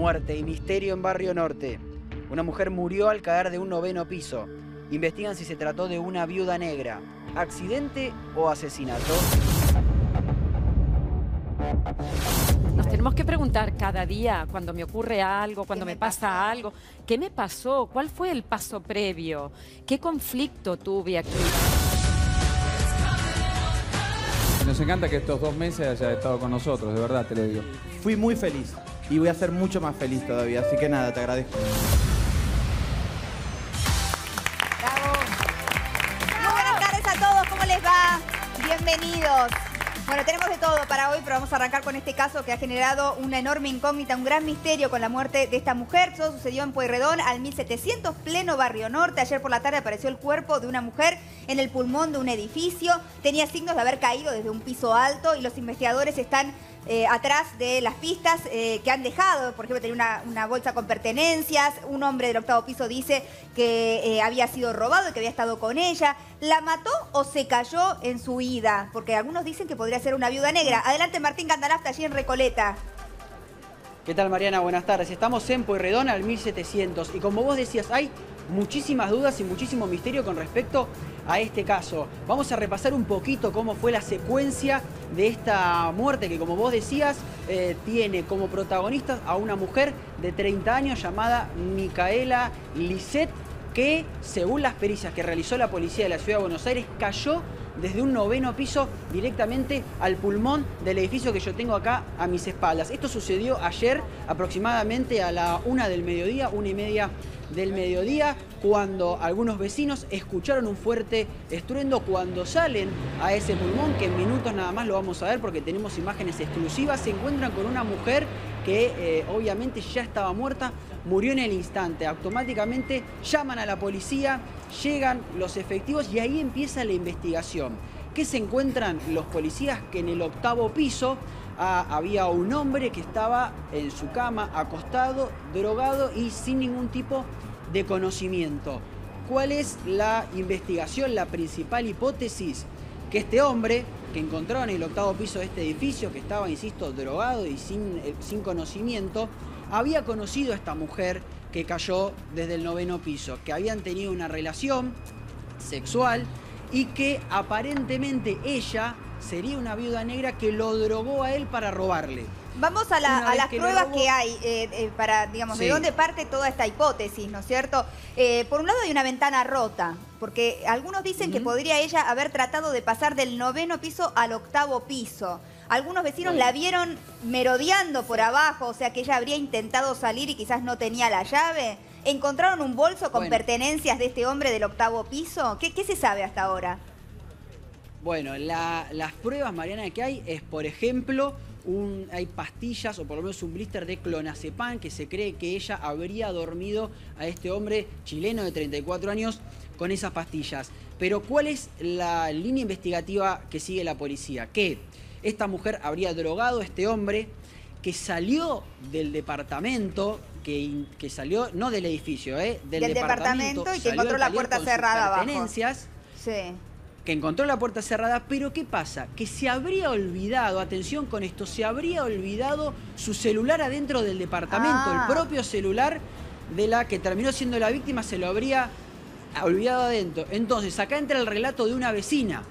Muerte y misterio en Barrio Norte. Una mujer murió al caer de un noveno piso. Investigan si se trató de una viuda negra. ¿Accidente o asesinato? Nos tenemos que preguntar cada día, cuando me ocurre algo, cuando me, pasa algo, ¿qué me pasó? ¿Cuál fue el paso previo? ¿Qué conflicto tuve aquí? Nos encanta que estos dos meses haya estado con nosotros, de verdad te lo digo. Fui muy feliz y voy a ser mucho más feliz todavía, así que nada, te agradezco. Bravo. Buenas tardes a todos, ¿cómo les va? Bienvenidos. Bueno, tenemos de todo para hoy, pero vamos a arrancar con este caso que ha generado una enorme incógnita, un gran misterio con la muerte de esta mujer. Todo sucedió en Pueyrredón, al 1700, pleno Barrio Norte. Ayer por la tarde apareció el cuerpo de una mujer en el pulmón de un edificio. Tenía signos de haber caído desde un piso alto y los investigadores están eh, atrás de las pistas eh, que han dejado. Por ejemplo, tenía una, una, bolsa con pertenencias. Un hombre del octavo piso dice que eh, había sido robado y que había estado con ella. ¿La mató o se cayó en su huida? Porque algunos dicen que podría ser una viuda negra. Adelante, Martín Candarafta, allí en Recoleta. ¿Qué tal, Mariana? Buenas tardes. Estamos en Pueyrredón al 1700 y como vos decías, hay muchísimas dudas y muchísimo misterio con respecto a este caso. Vamos a repasar un poquito cómo fue la secuencia de esta muerte que, como vos decías, eh, tiene como protagonista a una mujer de 30 años llamada Micaela Lisset, que, según las pericias que realizó la policía de la Ciudad de Buenos Aires, cayó desde un noveno piso directamente al pulmón del edificio que yo tengo acá a mis espaldas. Esto sucedió ayer aproximadamente a la una del mediodía, una y media del mediodía, cuando algunos vecinos escucharon un fuerte estruendo cuando salen a ese pulmón, que en minutos nada más lo vamos a ver porque tenemos imágenes exclusivas, se encuentran con una mujer que eh, obviamente ya estaba muerta, murió en el instante. Automáticamente llaman a la policía, llegan los efectivos y ahí empieza la investigación. ¿Qué se encuentran los policías? Que en el octavo piso ah, había un hombre que estaba en su cama, acostado, drogado y sin ningún tipo de conocimiento. ¿Cuál es la investigación, la principal hipótesis? Que este hombre que encontraron en el octavo piso de este edificio, que estaba, insisto, drogado y sin, eh, sin conocimiento, había conocido a esta mujer que cayó desde el noveno piso, que habían tenido una relación sexual y que aparentemente ella sería una viuda negra que lo drogó a él para robarle. Vamos a, las pruebas que hay eh, eh, para, digamos, de dónde parte toda esta hipótesis, ¿no es cierto? Eh, por un lado hay una ventana rota, porque algunos dicen que podría ella haber tratado de pasar del noveno piso al octavo piso. Algunos vecinos la vieron merodeando por abajo, o sea que ella habría intentado salir y quizás no tenía la llave. ¿Encontraron un bolso con pertenencias de este hombre del octavo piso? ¿Qué, se sabe hasta ahora? Bueno, las pruebas, Mariana, que hay es, por ejemplo, hay pastillas o por lo menos un blister de clonazepam que se cree que ella habría dormido a este hombre chileno de 34 años con esas pastillas. Pero ¿cuál es la línea investigativa que sigue la policía? Que esta mujer habría drogado a este hombre que salió del departamento, que, que salió, no del edificio, ¿eh? del, departamento, y que encontró la puerta cerrada abajo. Sí que encontró la puerta cerrada, pero ¿qué pasa? Que se habría olvidado, atención con esto, se habría olvidado su celular adentro del departamento, el ah. propio celular de la que terminó siendo la víctima se lo habría olvidado adentro. Entonces, acá entra el relato de una vecina.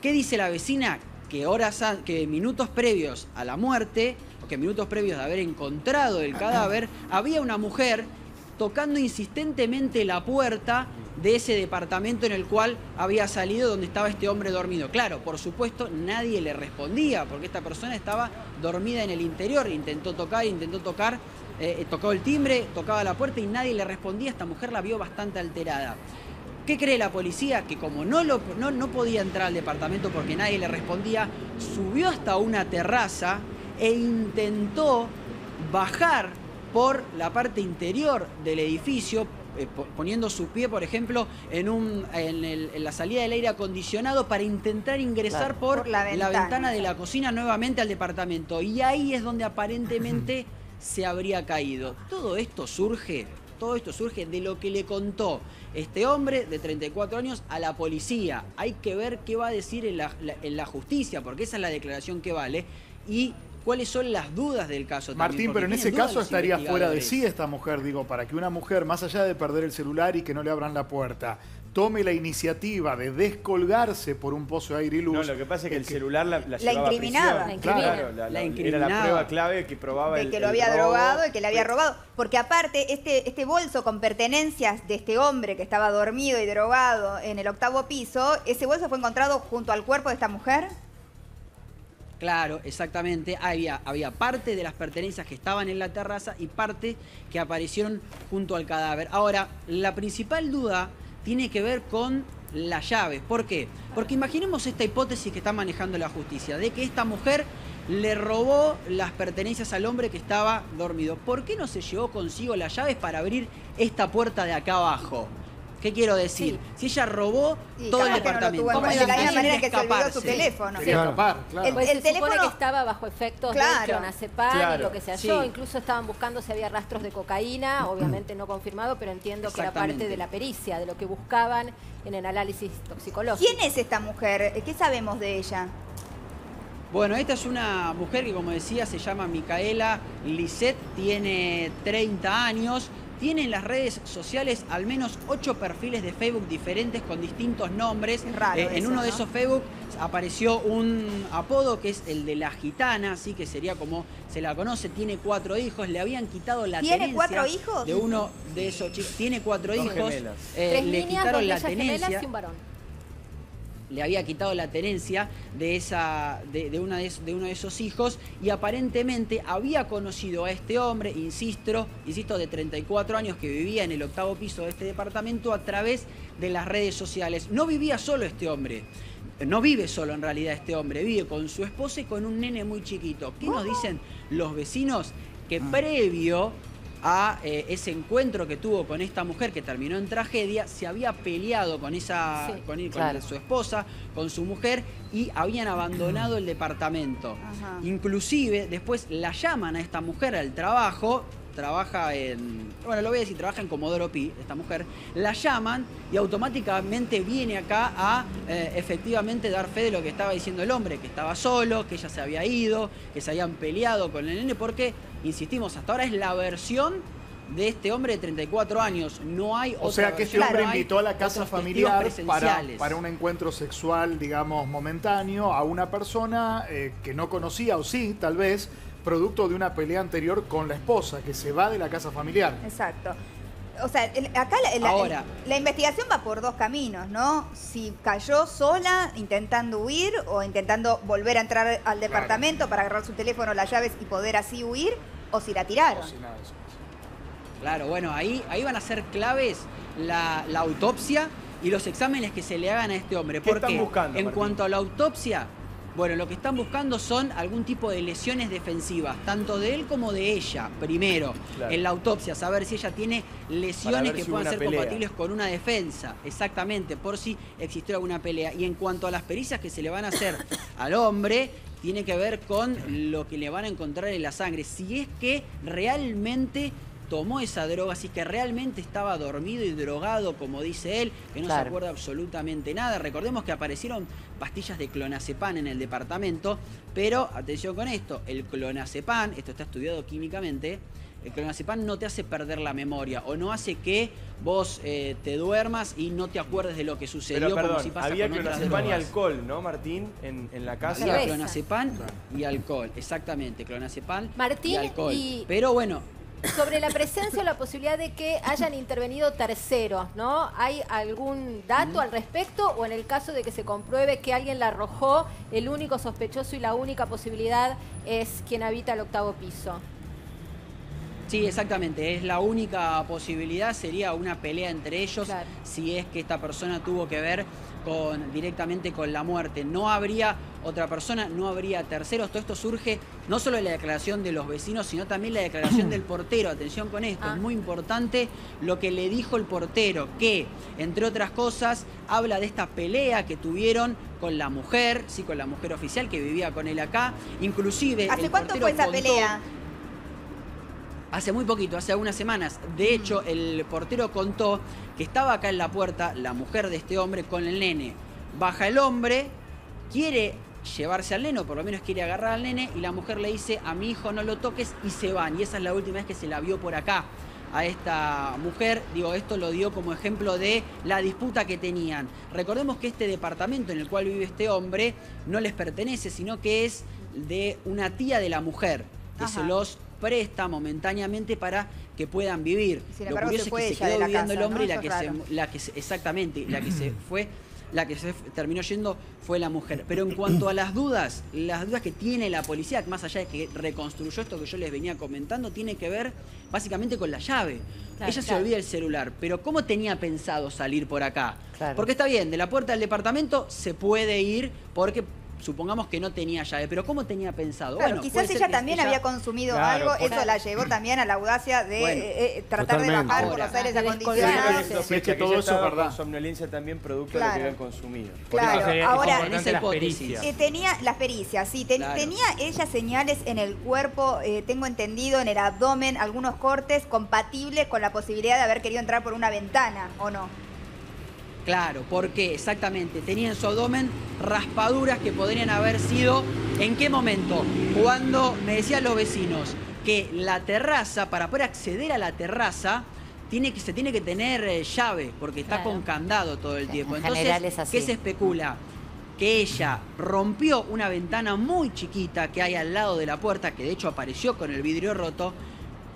¿Qué dice la vecina? Que horas, que minutos previos a la muerte, o que minutos previos de haber encontrado el cadáver, había una mujer tocando insistentemente la puerta de ese departamento en el cual había salido donde estaba este hombre dormido. Claro, por supuesto, nadie le respondía porque esta persona estaba dormida en el interior, intentó tocar, intentó tocar, eh, eh, tocó el timbre, tocaba la puerta y nadie le respondía. Esta mujer la vio bastante alterada. ¿Qué cree la policía? Que como no, lo, no, no podía entrar al departamento porque nadie le respondía, subió hasta una terraza e intentó bajar por la parte interior del edificio eh, poniendo su pie, por ejemplo, en, un, en, la salida del aire acondicionado para intentar ingresar por, la, ventana. de la cocina nuevamente al departamento. Y ahí es donde aparentemente se habría caído. Todo esto surge, todo esto surge de lo que le contó este hombre de 34 años a la policía. Hay que ver qué va a decir en la, en la justicia, porque esa es la declaración que vale. Y cuáles son las dudas del caso. también, Martín, pero en ese caso estaría fuera de sí esta mujer, digo, para que una mujer, más allá de perder el celular y que no le abran la puerta, tome la iniciativa de descolgarse por un pozo de aire y luz. No, lo que pasa es que el que- celular la, la incriminaba. La incriminaba. Claro, la, La la- era incriminaba. la prueba clave que probaba de el que lo el había robo. drogado y que le había robado. Porque aparte, este, este bolso con pertenencias de este hombre que estaba dormido y drogado en el octavo piso, ese bolso fue encontrado junto al cuerpo de esta mujer. Claro, exactamente. Había, había parte de las pertenencias que estaban en la terraza y parte que aparecieron junto al cadáver. Ahora, la principal duda tiene que ver con las llaves. ¿Por qué? Porque imaginemos esta hipótesis que está manejando la justicia, de que esta mujer le robó las pertenencias al hombre que estaba dormido. ¿Por qué no se llevó consigo las llaves para abrir esta puerta de acá abajo? ¿Qué quiero decir? Si ella robó todo el no departamento. tuvo en ¿cómo cuenta, es de la misma manera que se olvidó su teléfono. Quería escapar, claro. El- Pues se supone teléfono- que estaba bajo efectos Claro. de clonazepam y Claro. lo que se halló. Sí. Incluso estaban buscando si había rastros de cocaína, obviamente no confirmado, pero entiendo que era parte de la pericia, de lo que buscaban en el análisis toxicológico. ¿Quién es esta mujer? ¿Qué sabemos de ella? Bueno, esta es una mujer que, como decía, se llama Micaela Lisset, tiene 30 años, tiene en las redes sociales al menos 8 perfiles de Facebook diferentes con distintos nombres. Es raro Eh, en eso, uno de esos Facebook apareció un apodo que es el de la gitana, así que sería como se la conoce, tiene cuatro hijos, le habían quitado la ¿Tiene tenencia cuatro hijos? de uno de esos chicos, tiene cuatro Dos hijos, gemelas. eh, Tres le niñas, quitaron la tenencia y un varón. Le había quitado la tenencia de, esa, de, de una de, es- de uno de esos hijos y aparentemente había conocido a este hombre, insisto, insisto, de 34 años que vivía en el octavo piso de este departamento a través de las redes sociales. No vivía solo este hombre. No vive solo en realidad este hombre, vive con su esposa y con un nene muy chiquito. ¿Qué nos dicen los vecinos? Que previo a eh, ese encuentro que tuvo con esta mujer que terminó en tragedia, se había peleado con esa Sí, con, su esposa, con su mujer y habían abandonado el departamento. Ajá. Inclusive después la llaman a esta mujer al trabajo, trabaja en, bueno, lo voy a decir, trabaja en Comodoro Pi, esta mujer, la llaman y automáticamente viene acá a eh, efectivamente dar fe de lo que estaba diciendo el hombre, que estaba solo, que ella se había ido, que se habían peleado con el nene, porque, insistimos, hasta ahora es la versión de este hombre de 34 años. No hay O otra sea que este versión, hombre no hay invitó a la casa otros testigos familiar para, presenciales. para un encuentro sexual, digamos, momentáneo a una persona eh, que no conocía, o sí, tal vez, producto de una pelea anterior con la esposa, que se va de la casa familiar. Exacto. O sea, el- acá la, la- Ahora. la investigación va por dos caminos, ¿no? Si cayó sola intentando huir o intentando volver a entrar al departamento para agarrar su teléfono, las llaves y poder así huir, o si la tiraron. O si nada de eso. Claro, bueno, ahí, ahí van a ser claves la, la autopsia y los exámenes que se le hagan a este hombre. ¿Qué Porque están buscando, en Martín? cuanto a la autopsia, bueno, lo que están buscando son algún tipo de lesiones defensivas, tanto de él como de ella, primero, Claro. en la autopsia, saber si ella tiene lesiones que si puedan ser pelea. compatibles con una defensa, exactamente, por si existió alguna pelea. Y en cuanto a las pericias que se le van a hacer al hombre, tiene que ver con lo que le van a encontrar en la sangre. Si es que realmente tomó esa droga, es que realmente estaba dormido y drogado, como dice él, que no se acuerda absolutamente nada. Recordemos que aparecieron pastillas de clonazepam en el departamento, pero atención con esto, el clonazepam, esto está estudiado químicamente, el clonazepam no te hace perder la memoria o no hace que vos eh, te duermas y no te acuerdes de lo que sucedió Pero como perdón, si pasa había con otras clonazepam y alcohol, ¿no, Martín? En, en la casa. Había clonazepam y alcohol, exactamente, clonazepam Martín, y alcohol. y- Pero bueno, Sobre la presencia o la posibilidad de que hayan intervenido terceros, ¿no? ¿Hay algún dato al respecto o en el caso de que se compruebe que alguien la arrojó, el único sospechoso y la única posibilidad es quien habita el octavo piso? Sí, exactamente. Es la única posibilidad, sería una pelea entre ellos Claro. si es que esta persona tuvo que ver con, directamente con la muerte. No habría otra persona, no habría terceros. Todo esto surge no solo de la declaración de los vecinos, sino también la declaración del portero. Atención con esto, Ah. es muy importante lo que le dijo el portero, que, entre otras cosas, habla de esta pelea que tuvieron con la mujer, sí, con la mujer oficial que vivía con él acá. Inclusive. ¿Hace el cuánto fue esa contó- pelea? Hace muy poquito, hace algunas semanas. De hecho, el portero contó que estaba acá en la puerta la mujer de este hombre con el nene. Baja el hombre, quiere llevarse al nene, o por lo menos quiere agarrar al nene, y la mujer le dice, a mi hijo no lo toques, y se van. Y esa es la última vez que se la vio por acá a esta mujer. Digo, esto lo dio como ejemplo de la disputa que tenían. Recordemos que este departamento en el cual vive este hombre no les pertenece, sino que es de una tía de la mujer, que Ajá. se los presta momentáneamente para que puedan vivir. Lo curioso se es que se quedó viviendo el hombre ¿no? y la que, se, la que se- exactamente, la que se fue la que se terminó yendo fue la mujer. Pero en cuanto a las dudas, las dudas que tiene la policía, más allá de que reconstruyó esto que yo les venía comentando, tiene que ver básicamente con la llave. Claro, Ella se olvida el celular, pero ¿cómo tenía pensado salir por acá? Claro. Porque está bien, de la puerta del departamento se puede ir porque supongamos que no tenía llave, pero ¿cómo tenía pensado? Claro, bueno, quizás ella también ella- había consumido Claro, algo, por- eso la llevó también a la audacia de Bueno, eh, eh, tratar de bajar Ahora, Buenos Aires de acondicionados. Es que que todo eso es verdad. somnolencia también producto de lo que habían consumido. Claro, ahora- En esa las hipótesis. pericias. Eh, tenía las pericias, sí. ten- Claro. Tenía ella señales en el cuerpo, eh, tengo entendido, en el abdomen, algunos cortes compatibles con la posibilidad de haber querido entrar por una ventana, ¿o no? Claro, porque exactamente tenía en su abdomen raspaduras que podrían haber sido ¿en qué momento? Cuando me decían los vecinos que la terraza, para poder acceder a la terraza, tiene que, se tiene que tener eh, llave, porque está Claro. con candado todo el En tiempo. es Entonces, así. ¿qué se especula? Que ella rompió una ventana muy chiquita que hay al lado de la puerta, que de hecho apareció con el vidrio roto,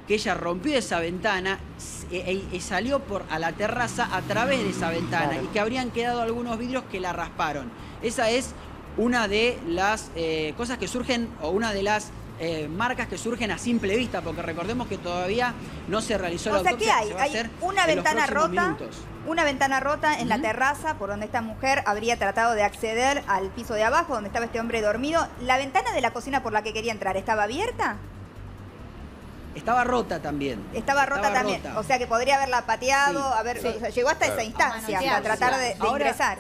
que ella rompió esa ventana s- e- e- y salió por, a la terraza a través de esa ventana Claro. y que habrían quedado algunos vidrios que la rasparon. Esa es una de las eh, cosas que surgen o una de las eh, marcas que surgen a simple vista, porque recordemos que todavía no se realizó la sea, ¿qué autopsia, hay? se va a Hay hacer una ventana rota, minutos. una ventana rota en la terraza por donde esta mujer habría tratado de acceder al piso de abajo, donde estaba este hombre dormido. ¿La ventana de la cocina por la que quería entrar estaba abierta? Estaba rota también. Estaba rota también. rota. O sea que podría haberla pateado, Sí. haber, Sí. o sea, llegó hasta esa instancia, manotearse. tratar de, de Ahora- ingresar.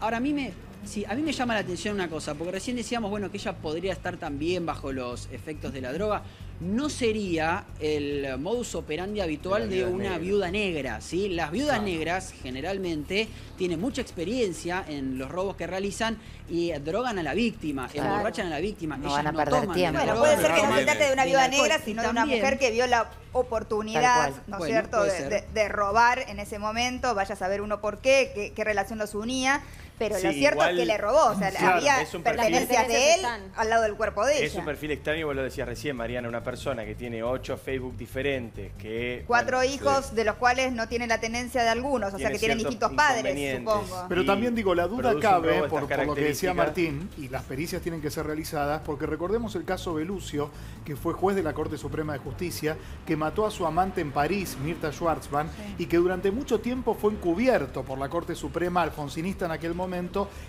Ahora a mí me sí, a mí me llama la atención una cosa, porque recién decíamos, bueno, que ella podría estar también bajo los efectos de la droga. No sería el modus operandi habitual De una negra. viuda negra, ¿sí? Las viudas negras generalmente tienen mucha experiencia en los robos que realizan y drogan a la víctima, Claro. emborrachan a la víctima. No Ellas van a no perder toman tiempo. Bueno, droga, puede ser que no se trate de una viuda negra, sino de una mujer que vio la oportunidad. ¿no es Bueno, cierto?, de, de- de robar en ese momento, vaya a saber uno por qué, qué, qué relación los unía, pero Sí, lo cierto es que le robó, o sea, Claro, había es un perfil- pertenencias de él Están. al lado del cuerpo de Es ella. un perfil extraño, vos lo decías recién, Mariana, una persona que tiene ocho Facebook diferentes, que... Cuatro bueno, hijos de los cuales no tienen la tenencia de algunos, o sea Tiene que tienen distintos padres, supongo. Pero Y también digo, la duda cabe por, lo que decía. Martín, y las pericias tienen que ser realizadas, porque recordemos el caso Belucio, que fue juez de la Corte Suprema de Justicia, que mató a su amante en París, Mirta Schwarzman, y que durante mucho tiempo fue encubierto por la Corte Suprema alfonsinista en aquel momento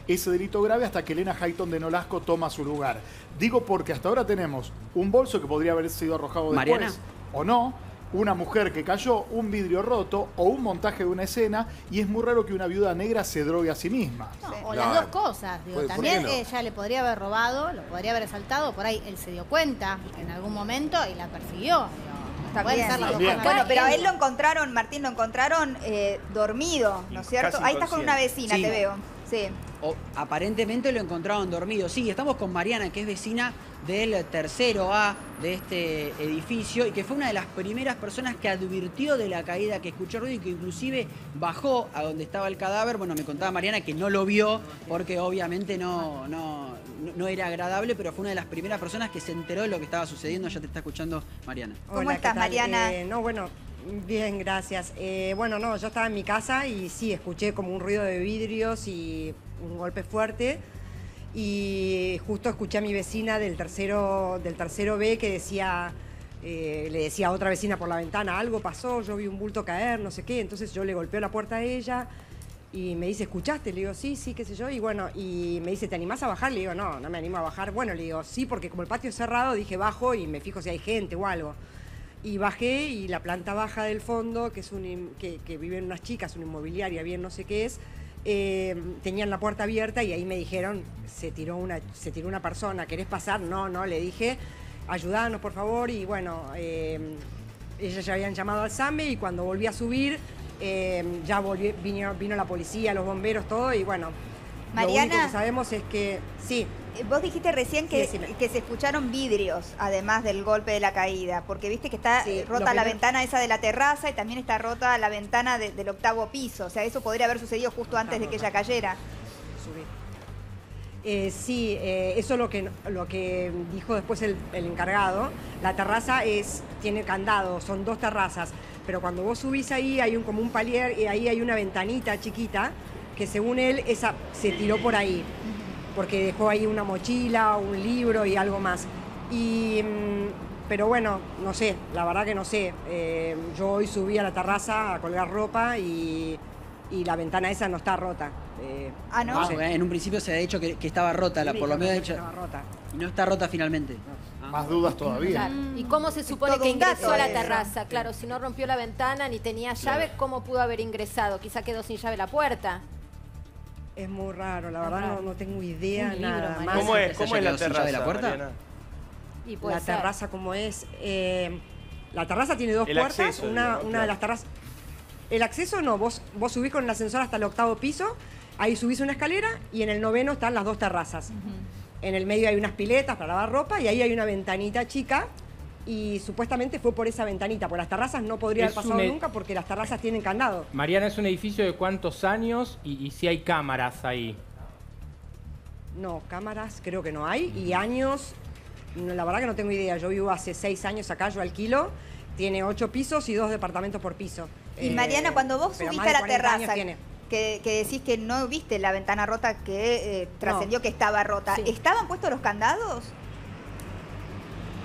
ese delito grave hasta que Elena Hayton de Nolasco toma su lugar. Digo porque hasta ahora tenemos un bolso que podría haber sido arrojado después Mariana. o no, una mujer que cayó, un vidrio roto o un montaje de una escena y es muy raro que una viuda negra se drogue a sí misma. No, o Claro. las dos cosas. Digo, ¿Por- por también no? ella le podría haber robado, lo podría haber asaltado, por ahí él se dio cuenta en algún momento y la persiguió. También. Bueno, pero a Él- lo encontraron, Martín, lo encontraron eh, dormido, ¿no es cierto? Ahí estás con una vecina, Sí. te veo. Sí. O, aparentemente lo encontraron dormido. Sí, estamos con Mariana, que es vecina del tercero A de este edificio y que fue una de las primeras personas que advirtió de la caída, que escuchó ruido y que inclusive bajó a donde estaba el cadáver. Bueno, me contaba Mariana que no lo vio porque obviamente no, no, no- era agradable, pero fue una de las primeras personas que se enteró de lo que estaba sucediendo. Ya te está escuchando Mariana. ¿Cómo Hola, ¿qué estás? Mariana? Eh, no, bueno, bien, gracias. Eh, bueno, no, yo estaba en mi casa y sí, escuché como un ruido de vidrios y un golpe fuerte. Y justo escuché a mi vecina del tercero, del tercero B que decía, eh, le decía a otra vecina por la ventana, algo pasó, yo vi un bulto caer, no sé qué. Entonces yo le golpeo la puerta a ella y me dice, ¿escuchaste? Le digo, sí, sí, qué sé yo. Y bueno, y me dice, ¿te animás a bajar? Le digo, no, no me animo a bajar. Bueno, le digo, sí, porque como el patio es cerrado, dije, bajo y me fijo si hay gente o algo. Y bajé y la planta baja del fondo, que es un que, que viven unas chicas, una inmobiliaria, bien no sé qué es, eh, tenían la puerta abierta y ahí me dijeron, se tiró una, se tiró una persona, ¿querés pasar? No, no, le dije, ayudanos por favor. Y bueno, eh, ellas ya habían llamado al SAME y cuando volví a subir, eh, ya volví- vino, vino la policía, los bomberos, todo, y bueno. Lo Mariana. único que sabemos es que, sí, Vos dijiste recién que, Sí, que se escucharon vidrios, además del golpe de la caída, porque viste que está Sí, rota la que ventana esa de la terraza y también está rota la ventana de- del octavo piso. O sea, eso podría haber sucedido justo antes de que ella cayera. subí. Eh, sí, eh, eso es lo que, lo que dijo después el, el encargado. La terraza es, tiene candado, son dos terrazas, pero cuando vos subís ahí hay un, como un palier y ahí hay una ventanita chiquita que según él esa, se tiró por ahí, porque dejó ahí una mochila, un libro y algo más. Y, mm, pero bueno, no sé, la verdad que no sé. Eh, yo hoy subí a la terraza a colgar ropa y, y la ventana esa no está rota. Eh, Ah, ¿no? Ah, en un principio se ha dicho que, que estaba rota, la, por lo menos hecho, estaba rota. y no está rota finalmente. Ah. Más dudas todavía. Claro. ¿Y cómo se supone que ingresó a la terraza? Claro, si no rompió la ventana ni tenía llave, ¿cómo pudo haber ingresado? Quizá quedó sin llave la puerta. Es muy raro, la verdad no, no tengo idea, libro, nada más. ¿Cómo es, ¿Esa cómo es la llave de terraza, la puerta? Mariana? Y puede La ser. terraza como es. eh, la terraza tiene dos El puertas, acceso, una, digamos, una claro. de las terrazas. El acceso no, vos, vos subís con el ascensor hasta el octavo piso, ahí subís una escalera y en el noveno están las dos terrazas. En el medio hay unas piletas para lavar ropa y ahí hay una ventanita chica y supuestamente fue por esa ventanita, por las terrazas no podría Es haber pasado un nunca porque las terrazas tienen candado. Mariana, ¿es un edificio de cuántos años y, y si hay cámaras ahí? No, cámaras creo que no hay. Y años, no, la verdad que no tengo idea. Yo vivo hace seis años acá, yo alquilo. Tiene ocho pisos y dos departamentos por piso. Y Eh, Mariana, cuando vos subiste a la 40 años terraza, tiene. que, que decís que no viste la ventana rota que eh, trascendió que estaba rota, Sí. ¿estaban puestos los candados?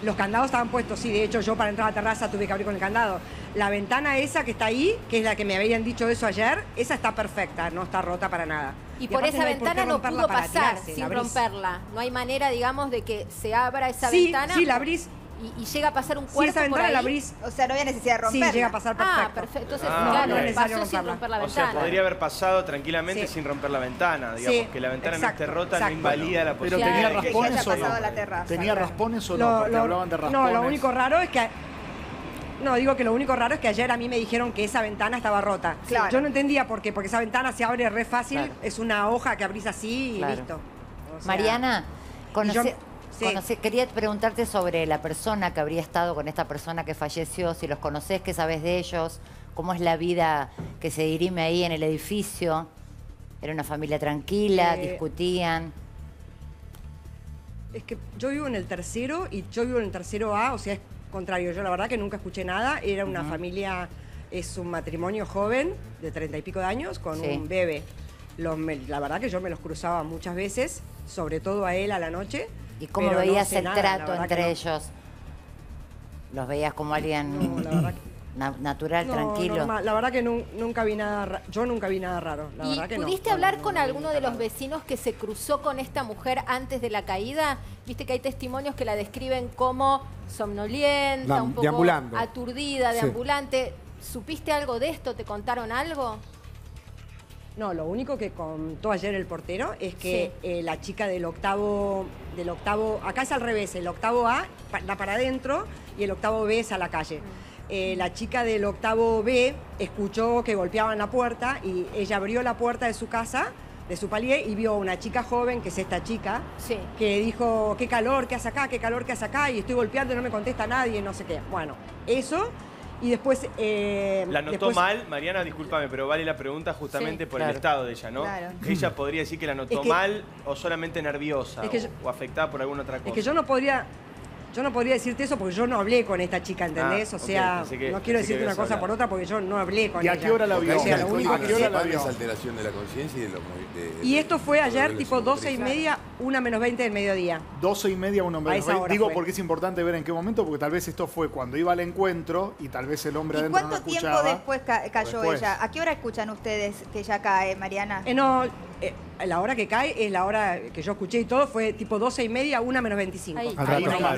Los candados estaban puestos, sí. De hecho, yo para entrar a la terraza tuve que abrir con el candado. La ventana esa que está ahí, que es la que me habían dicho eso ayer, esa está perfecta, no está rota para nada. Y por esa por ventana no pudo pasar tirarse, sin romperla. No hay manera, digamos, de que se abra esa Sí, ventana. sí, la abrís. Y, y llega a pasar un Sí, cuerpo esa por ventana ahí. la abrís. O sea, no había necesidad de Sí, romperla. llega a pasar perfecto. Ah, perfecto. Entonces, Ah, claro, no necesario pasó sin romperla. romper la O sea, ventana. podría haber pasado tranquilamente Sí. sin romper la ventana. Digamos, Sí, que la ventana exacto, no esté rota exacto. no invalida la Pero posibilidad Claro, tenía de que que raspones haya o no. la terraza, Tenía claro. raspones o no, Lo- porque lo- hablaban de No, raspones. lo único raro es que. No, digo que lo único raro es que ayer a mí me dijeron que esa ventana estaba rota. Claro. Yo no entendía por qué, porque esa ventana se abre re fácil, Claro. es una hoja que abrís así y Claro. listo. O sea, Mariana, conoce- yo- sí. quería preguntarte sobre la persona que habría estado con esta persona que falleció, si los conoces, qué sabes de ellos, cómo es la vida que se dirime ahí en el edificio. Era una familia tranquila, Eh, discutían. Es que yo vivo en el tercero y yo vivo en el tercero A, o sea, es contrario. Yo la verdad que nunca escuché nada. Era una familia, es un matrimonio joven de treinta y pico de años con Sí. un bebé. Los la verdad que yo me los cruzaba muchas veces, sobre todo a él a la noche. ¿Y cómo pero veías el nada, trato entre no. ellos? ¿Los veías como alguien No, la verdad que- na- natural, No, tranquilo? normal. La verdad que nu- nunca vi nada, ra- yo nunca vi nada raro. La ¿Y verdad que no. pudiste No, hablar no, con no, alguno de los vecinos que se cruzó con esta mujer antes de la caída? Viste que hay testimonios que la describen como somnolienta, La- un poco deambulando. aturdida, Sí. deambulante. ¿Supiste algo de esto? ¿Te contaron algo? No, lo único que contó ayer el portero es que eh, la chica del octavo, del octavo, acá es al revés, el octavo A da para adentro y el octavo B es a la calle. Eh, la chica del octavo B escuchó que golpeaban la puerta y ella abrió la puerta de su casa, de su palier, y vio a una chica joven, que es esta chica, Sí. que dijo, qué calor, qué hace acá, qué calor, qué hace acá, y estoy golpeando y no me contesta nadie, no sé qué. Bueno, eso, y después... eh, La notó después- mal, Mariana, discúlpame, pero vale la pregunta justamente Sí, por claro. el estado de ella, ¿no? Claro. Ella podría decir que la notó Es que- mal o solamente nerviosa Es que o, yo- o afectada por alguna otra cosa. Es que yo no podría, yo no podría decirte eso porque yo no hablé con esta chica, ¿entendés? Ah, o sea, ok, pensé que- no quiero decirte una cosa hablado. por otra porque yo no hablé con ¿Y a ella. qué hora la vio? O sea, lo único ¿A qué hora la vio? alteración de la conciencia y de los movi- de- Y de- esto fue de ayer tipo 12 y media, una menos 20 del mediodía. 12 y media, uno A menos esa 20. hora Digo fue. porque es importante ver en qué momento, porque tal vez esto fue cuando iba al encuentro y tal vez el hombre ¿Y adentro cuánto no tiempo escuchaba. después ca- cayó Después. ella? ¿A qué hora escuchan ustedes que ella cae, Mariana? Eh, no, eh, la hora que cae es la hora que yo escuché y todo, fue tipo 12 y media, una menos 25. Ahí. Al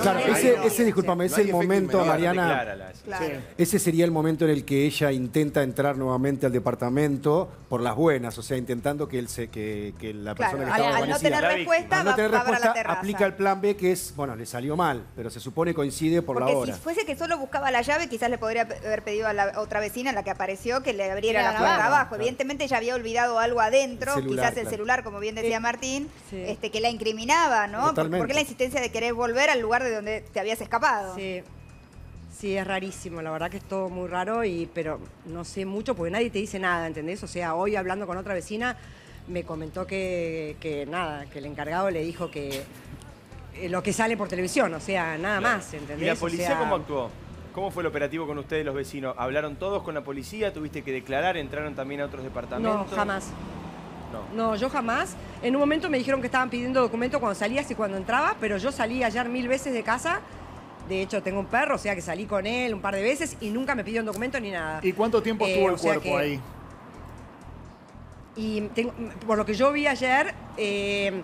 Claro, ese, discúlpame, No es el momento, Mariana. clara la- Claro. Sí. Ese sería el momento en el que ella intenta entrar nuevamente al departamento por las buenas, o sea, intentando que él se, que, que la Claro, persona que al, estaba al no desvanecida- tener La respuesta, al no va, tener la respuesta, terraza. aplica el plan B, que es, bueno, le salió mal, pero se supone coincide por Porque la hora. si fuese que solo buscaba la llave, quizás le podría haber pedido a la otra vecina, la que apareció, que le abriera Claro. la puerta Claro, abajo. claro. Evidentemente ella había olvidado algo adentro, Celular, quizás el claro. celular como bien decía Eh, Martín, sí. este, que la incriminaba, ¿no? Por- Totalmente. ¿Por qué la insistencia de querer volver al lugar de donde te habías escapado? Sí. Sí, es rarísimo, la verdad que es todo muy raro, y, pero no sé mucho porque nadie te dice nada, ¿entendés? O sea, hoy hablando con otra vecina me comentó que, que nada, que el encargado le dijo que eh, lo que sale por televisión, o sea, nada más, ¿entendés? ¿Y la O policía sea, cómo actuó? ¿Cómo fue el operativo con ustedes, los vecinos? ¿Hablaron todos con la policía? ¿Tuviste que declarar? ¿Entraron también a otros No, departamentos? jamás. No. No, yo jamás. En un momento me dijeron que estaban pidiendo documento cuando salías y cuando entraba, pero yo salí ayer mil veces de casa. De hecho, tengo un perro, o sea que salí con él un par de veces y nunca me pidieron documento ni nada. ¿Y cuánto tiempo Eh, estuvo el cuerpo que- ahí? Y tengo- por lo que yo vi ayer, eh,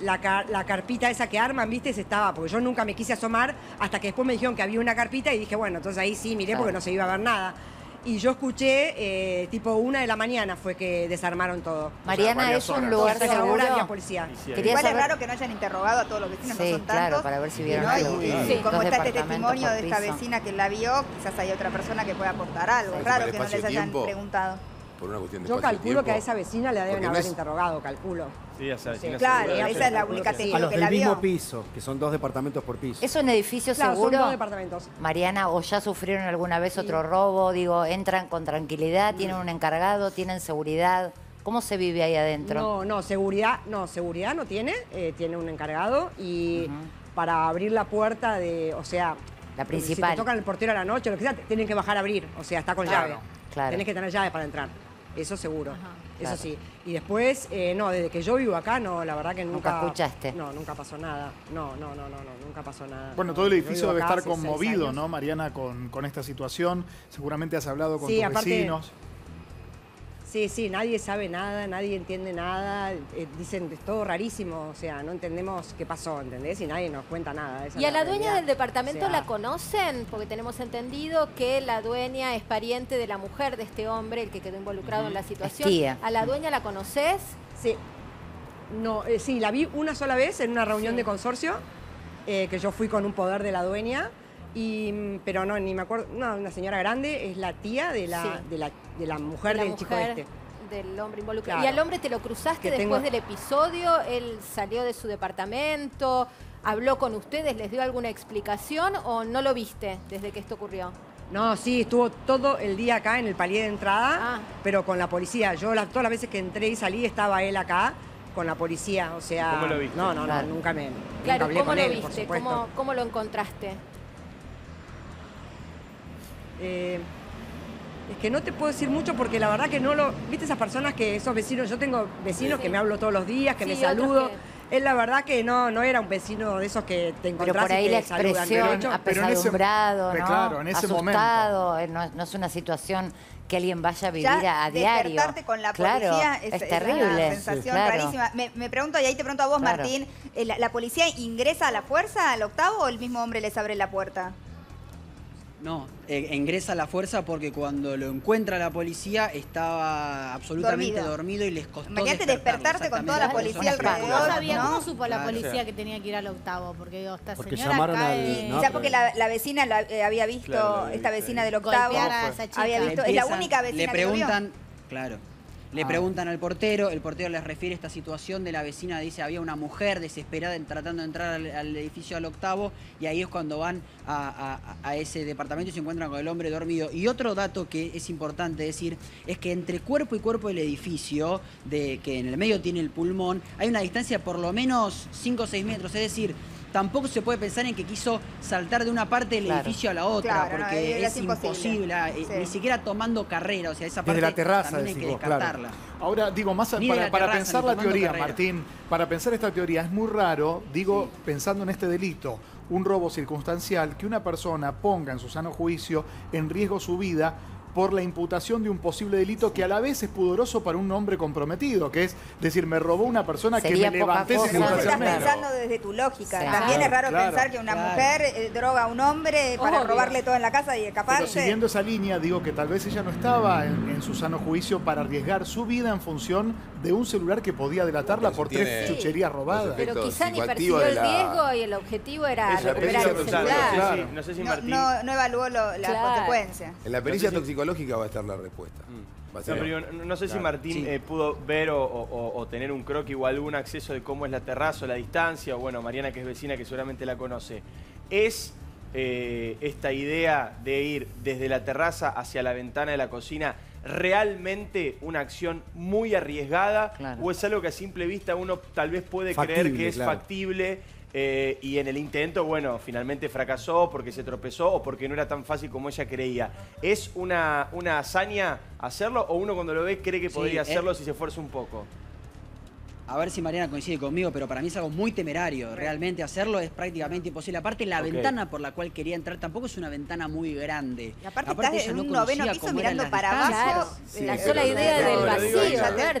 la, car- la carpita esa que arman, viste, se estaba, porque yo nunca me quise asomar hasta que después me dijeron que había una carpita y dije, bueno, entonces ahí sí miré porque no se iba a ver nada. Y yo escuché, eh, tipo una de la mañana fue que desarmaron todo. Mariana, ¿es un lugar seguro? había policía. Quería Igual es raro que no hayan interrogado a todos los vecinos, Sí, no son claro, tantos. para ver si vieron no, algo. y- Sí. como está este testimonio de esta vecina que la vio, quizás hay otra persona que pueda aportar algo. Es raro que no les hayan preguntado. Por una cuestión de Yo calculo que a esa vecina la deben Porque no haber es- interrogado, calculo. Sí, esa vecina Claro, seguro. esa es la única A testigo los que del la mismo vio. piso, que son dos departamentos por piso. ¿Es un edificio Claro, son seguro? dos departamentos. Mariana, ¿o ya sufrieron alguna vez otro robo? Digo, ¿entran con tranquilidad? ¿Tienen un encargado? ¿Tienen seguridad? ¿Cómo se vive ahí adentro? No, no, seguridad, no, seguridad no tiene, eh, tiene un encargado y para abrir la puerta de, o sea, La Si principal. te tocan el portero a la noche, lo que sea, te- tienen que bajar a abrir, o sea, está con Claro, llave. claro. Tenés que tener llave para entrar, eso seguro, Claro. eso sí. Y después, eh, no, desde que yo vivo acá, no, la verdad que nunca... Nunca escuchaste. No, nunca pasó nada, no, no, no, no, no nunca pasó nada. Bueno, No, todo el edificio debe acá estar conmovido. ¿no, Mariana, con, con esta situación? Seguramente has hablado con Sí, tus aparte- vecinos. Sí, sí, nadie sabe nada, nadie entiende nada, eh, dicen, es todo rarísimo, o sea, no entendemos qué pasó, ¿entendés? Y nadie nos cuenta nada. esa ¿Y a la dueña del departamento O sea, la conocen? Porque tenemos entendido que la dueña es pariente de la mujer de este hombre, el que quedó involucrado en la situación. tía. ¿A la dueña la conoces? Sí. No, eh, sí, la vi una sola vez en una reunión Sí. de consorcio, eh, que yo fui con un poder de la dueña, y, mm, pero no, ni me acuerdo, no, una señora grande, es la tía de la, Sí. de la, de la mujer de la del chico este. Del hombre involucrado. Claro. ¿Y al hombre te lo cruzaste Que después tengo- del episodio? ¿Él salió de su departamento? ¿Habló con ustedes? ¿Les dio alguna explicación o no lo viste desde que esto ocurrió? No, sí, estuvo todo el día acá en el palier de entrada, Ah. pero con la policía. Yo la- todas las veces que entré y salí estaba él acá con la policía, o sea... ¿Cómo lo viste? No, no, Claro. no, nunca me nunca Claro, hablé ¿cómo con lo él, viste? ¿Cómo, ¿Cómo lo encontraste? Eh, es que no te puedo decir mucho porque la verdad que no lo. ¿Viste esas personas que esos vecinos? Yo tengo vecinos Sí. que me hablo todos los días, que Sí, me saludo. que- Él la verdad que no, no era un vecino de esos que te Pero encontrás por ahí y te la saludan. expresión pero ese- pero ¿no? claro, en ese Asustado, eh, no, no es una situación que alguien vaya a vivir Ya a, a diario. despertarte con la Claro, policía es, es, es terrible. una sensación claro. rarísima. Me, me pregunto, y ahí te pregunto a vos, Claro. Martín, eh, ¿la, la policía ingresa a la fuerza al octavo o el mismo hombre les abre la puerta? No, eh, ingresa a la fuerza porque cuando lo encuentra la policía estaba absolutamente Dormido. dormido, y les costó Imagínate despertarlo, despertarte con toda la policía alrededor, No sabía, ¿no? ¿cómo supo la Claro. policía que tenía que ir al octavo? Porque digo, esta Porque señora llamaron cae... al- No, ya pero- porque la, la vecina la, eh, había visto, Claro, la esta vecina del octavo, Golpear a esa chica. había visto, es la empiezan- única vecina Le que lo vio. preguntan, claro. Le Ah. preguntan al portero, el portero les refiere esta situación de la vecina, dice había una mujer desesperada tratando de entrar al, al edificio al octavo y ahí es cuando van a, a- a ese departamento y se encuentran con el hombre dormido. Y otro dato que es importante decir es que entre cuerpo y cuerpo del edificio, de, que en el medio tiene el pulmón, hay una distancia por lo menos 5 o 6 metros, es decir, tampoco se puede pensar en que quiso saltar de una parte del Claro. edificio a la otra, Claro, no, porque es es imposible. imposible, eh, Sí. ni siquiera tomando carrera, o sea, esa parte Desde la terraza, también hay que decís vos, claro. Ahora, digo, más para, la para terraza, pensar la teoría, carrera. Martín, para pensar esta teoría es muy raro, digo, pensando en este delito, un robo circunstancial, que una persona ponga en su sano juicio en riesgo su vida por la imputación de un posible delito que a la vez es pudoroso para un hombre comprometido, que es decir, me robó una persona Sería que me levanté. Pero vos estás pensando desde tu lógica. Sí. También Claro, es raro claro, pensar que una claro. mujer eh, droga a un hombre para Obvio. robarle todo en la casa y Pero escaparse. siguiendo esa línea, digo que tal vez ella no estaba en, en su sano juicio para arriesgar su vida en función de un celular que podía delatarla Pero por tiene tres Sí. chucherías robadas. Pero quizá ni percibió el la- riesgo y el objetivo era recuperar el celular. no sé si- Claro. No sé si No, Martín... No, no evaluó lo- las Claro. consecuencias. En la pericia No sé si- psicológica va a estar la respuesta. Mm. Va a No, ser- pero digo, no, no sé si. Martín Sí. eh, pudo ver o, o- o tener un croquis o algún acceso de cómo es la terraza o la distancia, o bueno, Mariana que es vecina que seguramente la conoce. ¿Es eh, esta idea de ir desde la terraza hacia la ventana de la cocina realmente una acción muy arriesgada? ¿O es algo que a simple vista uno tal vez puede creer que es claro. factible? Eh, y en el intento, bueno, finalmente fracasó porque se tropezó o porque no era tan fácil como ella creía. ¿Es una, una hazaña hacerlo o uno cuando lo ve cree que podría eh. hacerlo si se esfuerza un poco? A ver si Mariana coincide conmigo, pero para mí es algo muy temerario. Realmente hacerlo es prácticamente imposible. Aparte, la ventana por la cual quería entrar tampoco es una ventana muy grande. Y aparte, Aparte, estás en no un noveno piso mirando para abajo. Sí, la sola idea del vacío,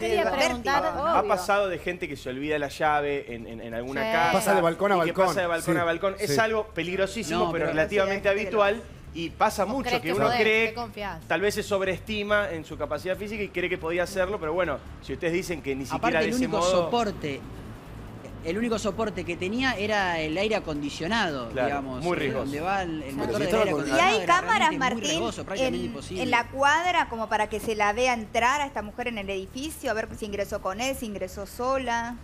quería preguntar, Ha pasado de gente que se olvida la llave en, en- en alguna Sí. casa. Pasa de balcón a y que balcón. pasa de balcón Sí, a balcón. Es sí. algo peligrosísimo, No, pero, pero- relativamente habitual. Y pasa mucho que que uno podés, cree, tal vez se sobreestima en su capacidad física y cree que podía hacerlo, pero bueno, si ustedes dicen que ni siquiera de el ese único modo... soporte. El único soporte que tenía era el aire acondicionado, Claro, digamos. muy eh, riesgoso. Donde va el, motor si del aire ¿Y hay cámaras, Martín, en, en la cuadra como para que se la vea entrar a esta mujer en el edificio? A ver si ingresó con él, si ingresó sola.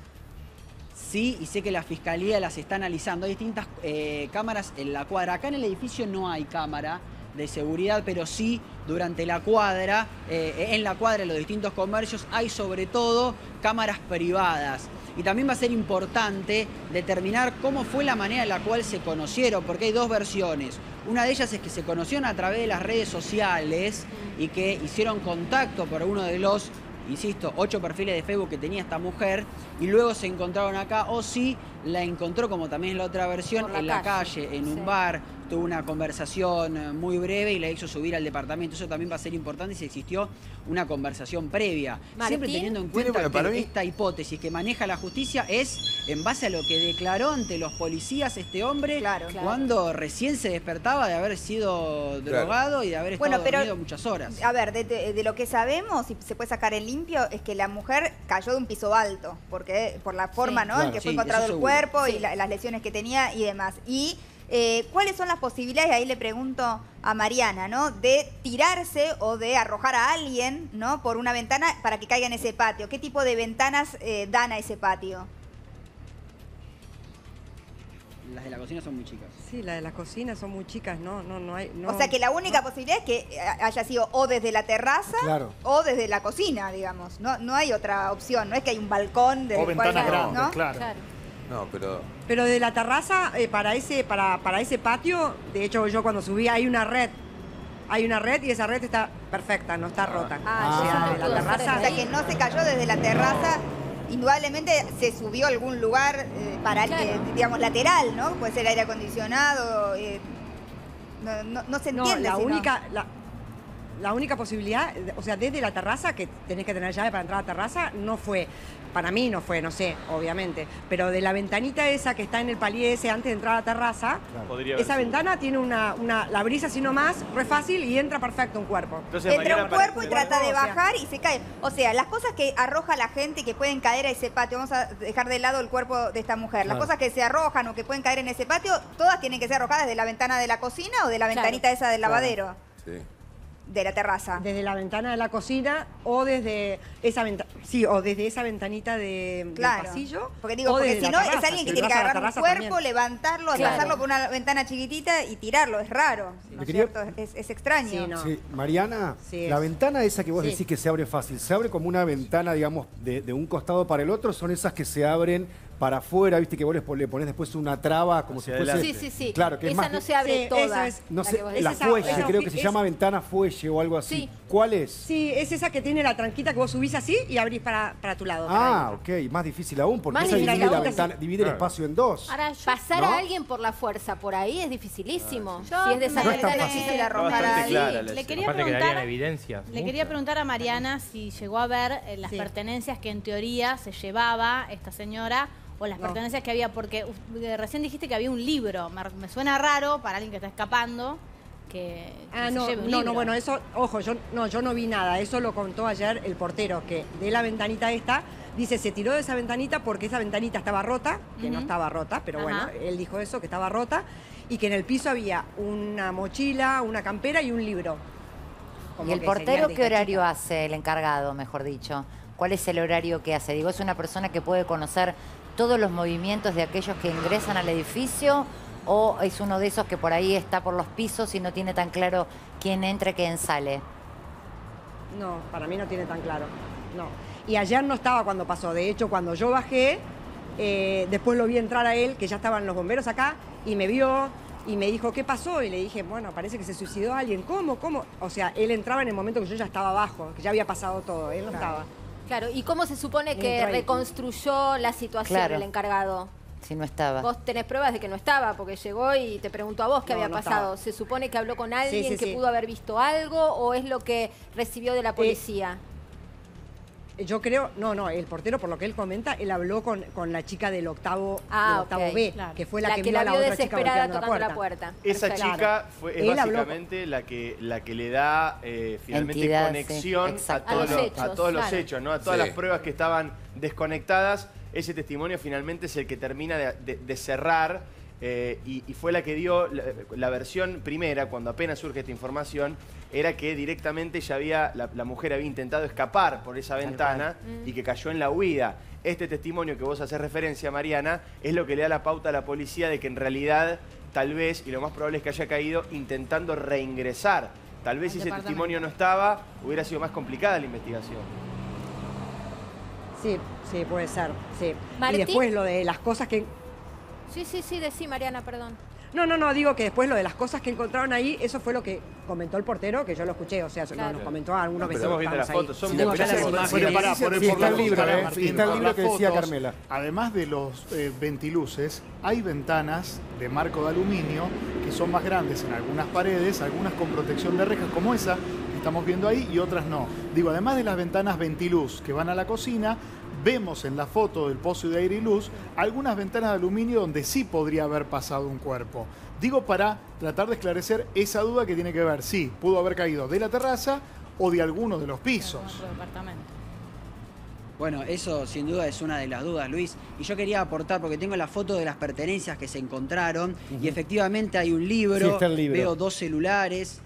Sí, y sé que la fiscalía las está analizando. Hay distintas eh, cámaras en la cuadra. Acá en el edificio no hay cámara de seguridad, pero sí durante la cuadra, eh, en la cuadra de los distintos comercios, hay sobre todo cámaras privadas. Y también va a ser importante determinar cómo fue la manera en la cual se conocieron, porque hay dos versiones. Una de ellas es que se conocieron a través de las redes sociales y que hicieron contacto por uno de los insisto, ocho perfiles de Facebook que tenía esta mujer y luego se encontraron acá o si la encontró, como también es la otra versión, la en la calle, calle, en sí. un bar, tuvo una conversación eh, muy breve y la hizo subir al departamento. Eso también va a ser importante si existió una conversación previa. Siempre teniendo en cuenta que mí- esta hipótesis que maneja la justicia es en base a lo que declaró ante los policías este hombre Claro. cuando recién se despertaba de haber sido Claro. drogado y de haber estado Bueno, pero- dormido muchas horas. A ver, de, de- de lo que sabemos, y se puede sacar en limpio, es que la mujer cayó de un piso alto, porque por la forma Sí. ¿no? en que sí, fue encontrado el seguro. cuerpo y la- las lesiones que tenía y demás. Y eh, cuáles son las posibilidades, ahí le pregunto a Mariana, ¿no? De tirarse o de arrojar a alguien, ¿no? Por una ventana para que caiga en ese patio. ¿Qué tipo de ventanas eh, dan a ese patio? Las de la cocina son muy chicas. Sí, la de las cocinas son muy chicas, no, no, no hay. no- O sea que la única posibilidad es que haya sido o desde la terraza Claro. o desde la cocina, digamos. No, no hay otra opción, no es que hay un balcón desde O el cual- ventanas grandes, ¿no? claro. No, pero Pero de la terraza eh, para ese para, para ese patio, de hecho yo cuando subí hay una red. Hay una red y esa red está perfecta, no está rota. Ah, o sea, ya. de la O terraza. O sea que no se cayó desde la terraza, indudablemente se subió a algún lugar eh, para, Claro. eh, digamos, lateral, ¿no? Puede ser aire acondicionado. eh, no, no- no se No, entiende. la única, la, la única posibilidad, o sea, desde la terraza, que tenés que tener llave para entrar a la terraza, no fue. Para mí no fue, no sé, obviamente. Pero de la ventanita esa que está en el palier ese antes de entrar a la terraza, esa sido. ventana tiene una, una. La brisa así nomás, re fácil y entra perfecto un cuerpo. Entonces, Entra Mariana, un cuerpo y para- trata de o sea- bajar y se cae. O sea, las cosas que arroja la gente y que pueden caer a ese patio, vamos a dejar de lado el cuerpo de esta mujer. Las Claro. cosas que se arrojan o que pueden caer en ese patio, todas tienen que ser arrojadas de la ventana de la cocina o de la Claro. ventanita esa del lavadero, sí. De la terraza. Desde la ventana de la cocina o desde esa ventana. Sí, o desde esa ventanita de, del Claro. pasillo. Porque digo, o porque si no, es alguien que Si tiene que agarrar un cuerpo, también. levantarlo, Claro. pasarlo por una ventana chiquitita y tirarlo. Es raro, ¿no es quería- cierto? Es, es extraño. Sí, no. Sí, Mariana, Sí, la ventana esa que vos Sí. decís que se abre fácil, ¿se abre como una ventana, digamos, de, de un costado para el otro? ¿Son esas que se abren para afuera, viste, que vos le pon- le pones después una traba como Hacia si fuese... adelante. Sí, sí, sí. Claro, que es Esa más no se abre Sí, toda. esa es- No la sé, la esa- fuelle, esa- creo que se es- llama ventana fuelle o algo así. Sí. ¿Cuál es? Sí, es esa que tiene la tranquita que vos subís así y abrís para, para tu lado. para Ah, ok, más difícil aún, porque Más esa difícil divide, la aún. ventana, divide el espacio en dos. Ahora, yo, Pasar ¿No? a alguien por la fuerza por ahí es dificilísimo. Yo si es de esa No es tan ventana difícil bastante ahí. clara Le quería preguntar, evidencias. le quería preguntar a Mariana si llegó a ver eh, las pertenencias que en teoría se llevaba esta señora o las No. pertenencias que había, porque recién dijiste que había un libro. Me, me suena raro para alguien que está escapando que, que Ah, se no, lleve un no, libro. no, bueno, eso, ojo, yo no, yo no vi nada, eso lo contó ayer el portero, que de la ventanita esta, dice, se tiró de esa ventanita porque esa ventanita estaba rota, que no estaba rota, pero bueno, él dijo eso, que estaba rota, y que en el piso había una mochila, una campera y un libro. como ¿Y el portero qué horario chica. hace, el encargado, mejor dicho? ¿Cuál es el horario que hace? Digo, ¿es una persona que puede conocer todos los movimientos de aquellos que ingresan al edificio? ¿O es uno de esos que por ahí está por los pisos y no tiene tan claro quién entra y quién sale? No, para mí no tiene tan claro. No. Y ayer no estaba cuando pasó. De hecho, cuando yo bajé, eh, después lo vi entrar a él, que ya estaban los bomberos acá, y me vio y me dijo, ¿qué pasó? Y le dije, bueno, parece que se suicidó alguien. ¿Cómo? ¿Cómo? O sea, él entraba en el momento que yo ya estaba abajo, que ya había pasado todo. Él no estaba. Claro, ¿y cómo se supone que entró ahí. reconstruyó la situación Claro. el encargado? Si no estaba. Vos tenés pruebas de que no estaba, porque llegó y te preguntó a vos qué No, había no pasado. estaba. ¿Se supone que habló con alguien sí, que sí. pudo haber visto algo o es lo que recibió de la policía? Yo creo, no, no, el portero, por lo que él comenta, él habló con, con la chica del octavo, Ah, del octavo B, claro. que fue la, La que, que vio la a la otra chica desesperada golpeando tocando la puerta. Esa Perfecto. chica fue, es Él habló básicamente la, que, la que le da eh, finalmente Entidad, sí, conexión a todos, A los los, hechos, a todos los hechos, ¿no? a todas Sí. las pruebas que estaban desconectadas. Ese testimonio finalmente es el que termina de, de- de cerrar eh, y, y fue la que dio la, la versión primera, cuando apenas surge esta información, era que directamente ya había, la, la mujer había intentado escapar por esa ventana y que cayó en la huida. Este testimonio que vos haces referencia, Mariana, es lo que le da la pauta a la policía de que en realidad, tal vez, y lo más probable es que haya caído intentando reingresar. Tal vez si ese testimonio no estaba, hubiera sido más complicada la investigación. Sí, sí, puede ser, sí. Martín. Y después lo de las cosas que... Sí, sí, sí, decí, Mariana, perdón. No, no, no, digo que después lo de las cosas que encontraron ahí, eso fue lo que comentó el portero, que yo lo escuché, o sea, no, Claro. nos comentó a algunos No, pero vecinos. estamos viendo que las estábamos fotos, ahí. son acá las impresionantes. imágenes. Pero pará, por, Sí, por está el libro, eh. Está el libro que decía fotos, Carmela. Además de los eh, ventiluces, hay ventanas de marco de aluminio que son más grandes en algunas paredes, algunas con protección de rejas como esa que estamos viendo ahí y otras no. Digo, además de las ventanas ventiluz que van a la cocina, vemos en la foto del pozo de aire y luz algunas ventanas de aluminio donde sí podría haber pasado un cuerpo. Digo para tratar de esclarecer esa duda que tiene que ver si pudo haber caído de la terraza o de alguno de los pisos. Bueno, eso sin duda es una de las dudas, Luis. Y yo quería aportar, porque tengo la foto de las pertenencias que se encontraron, y efectivamente hay un libro, Sí, está el libro. veo dos celulares,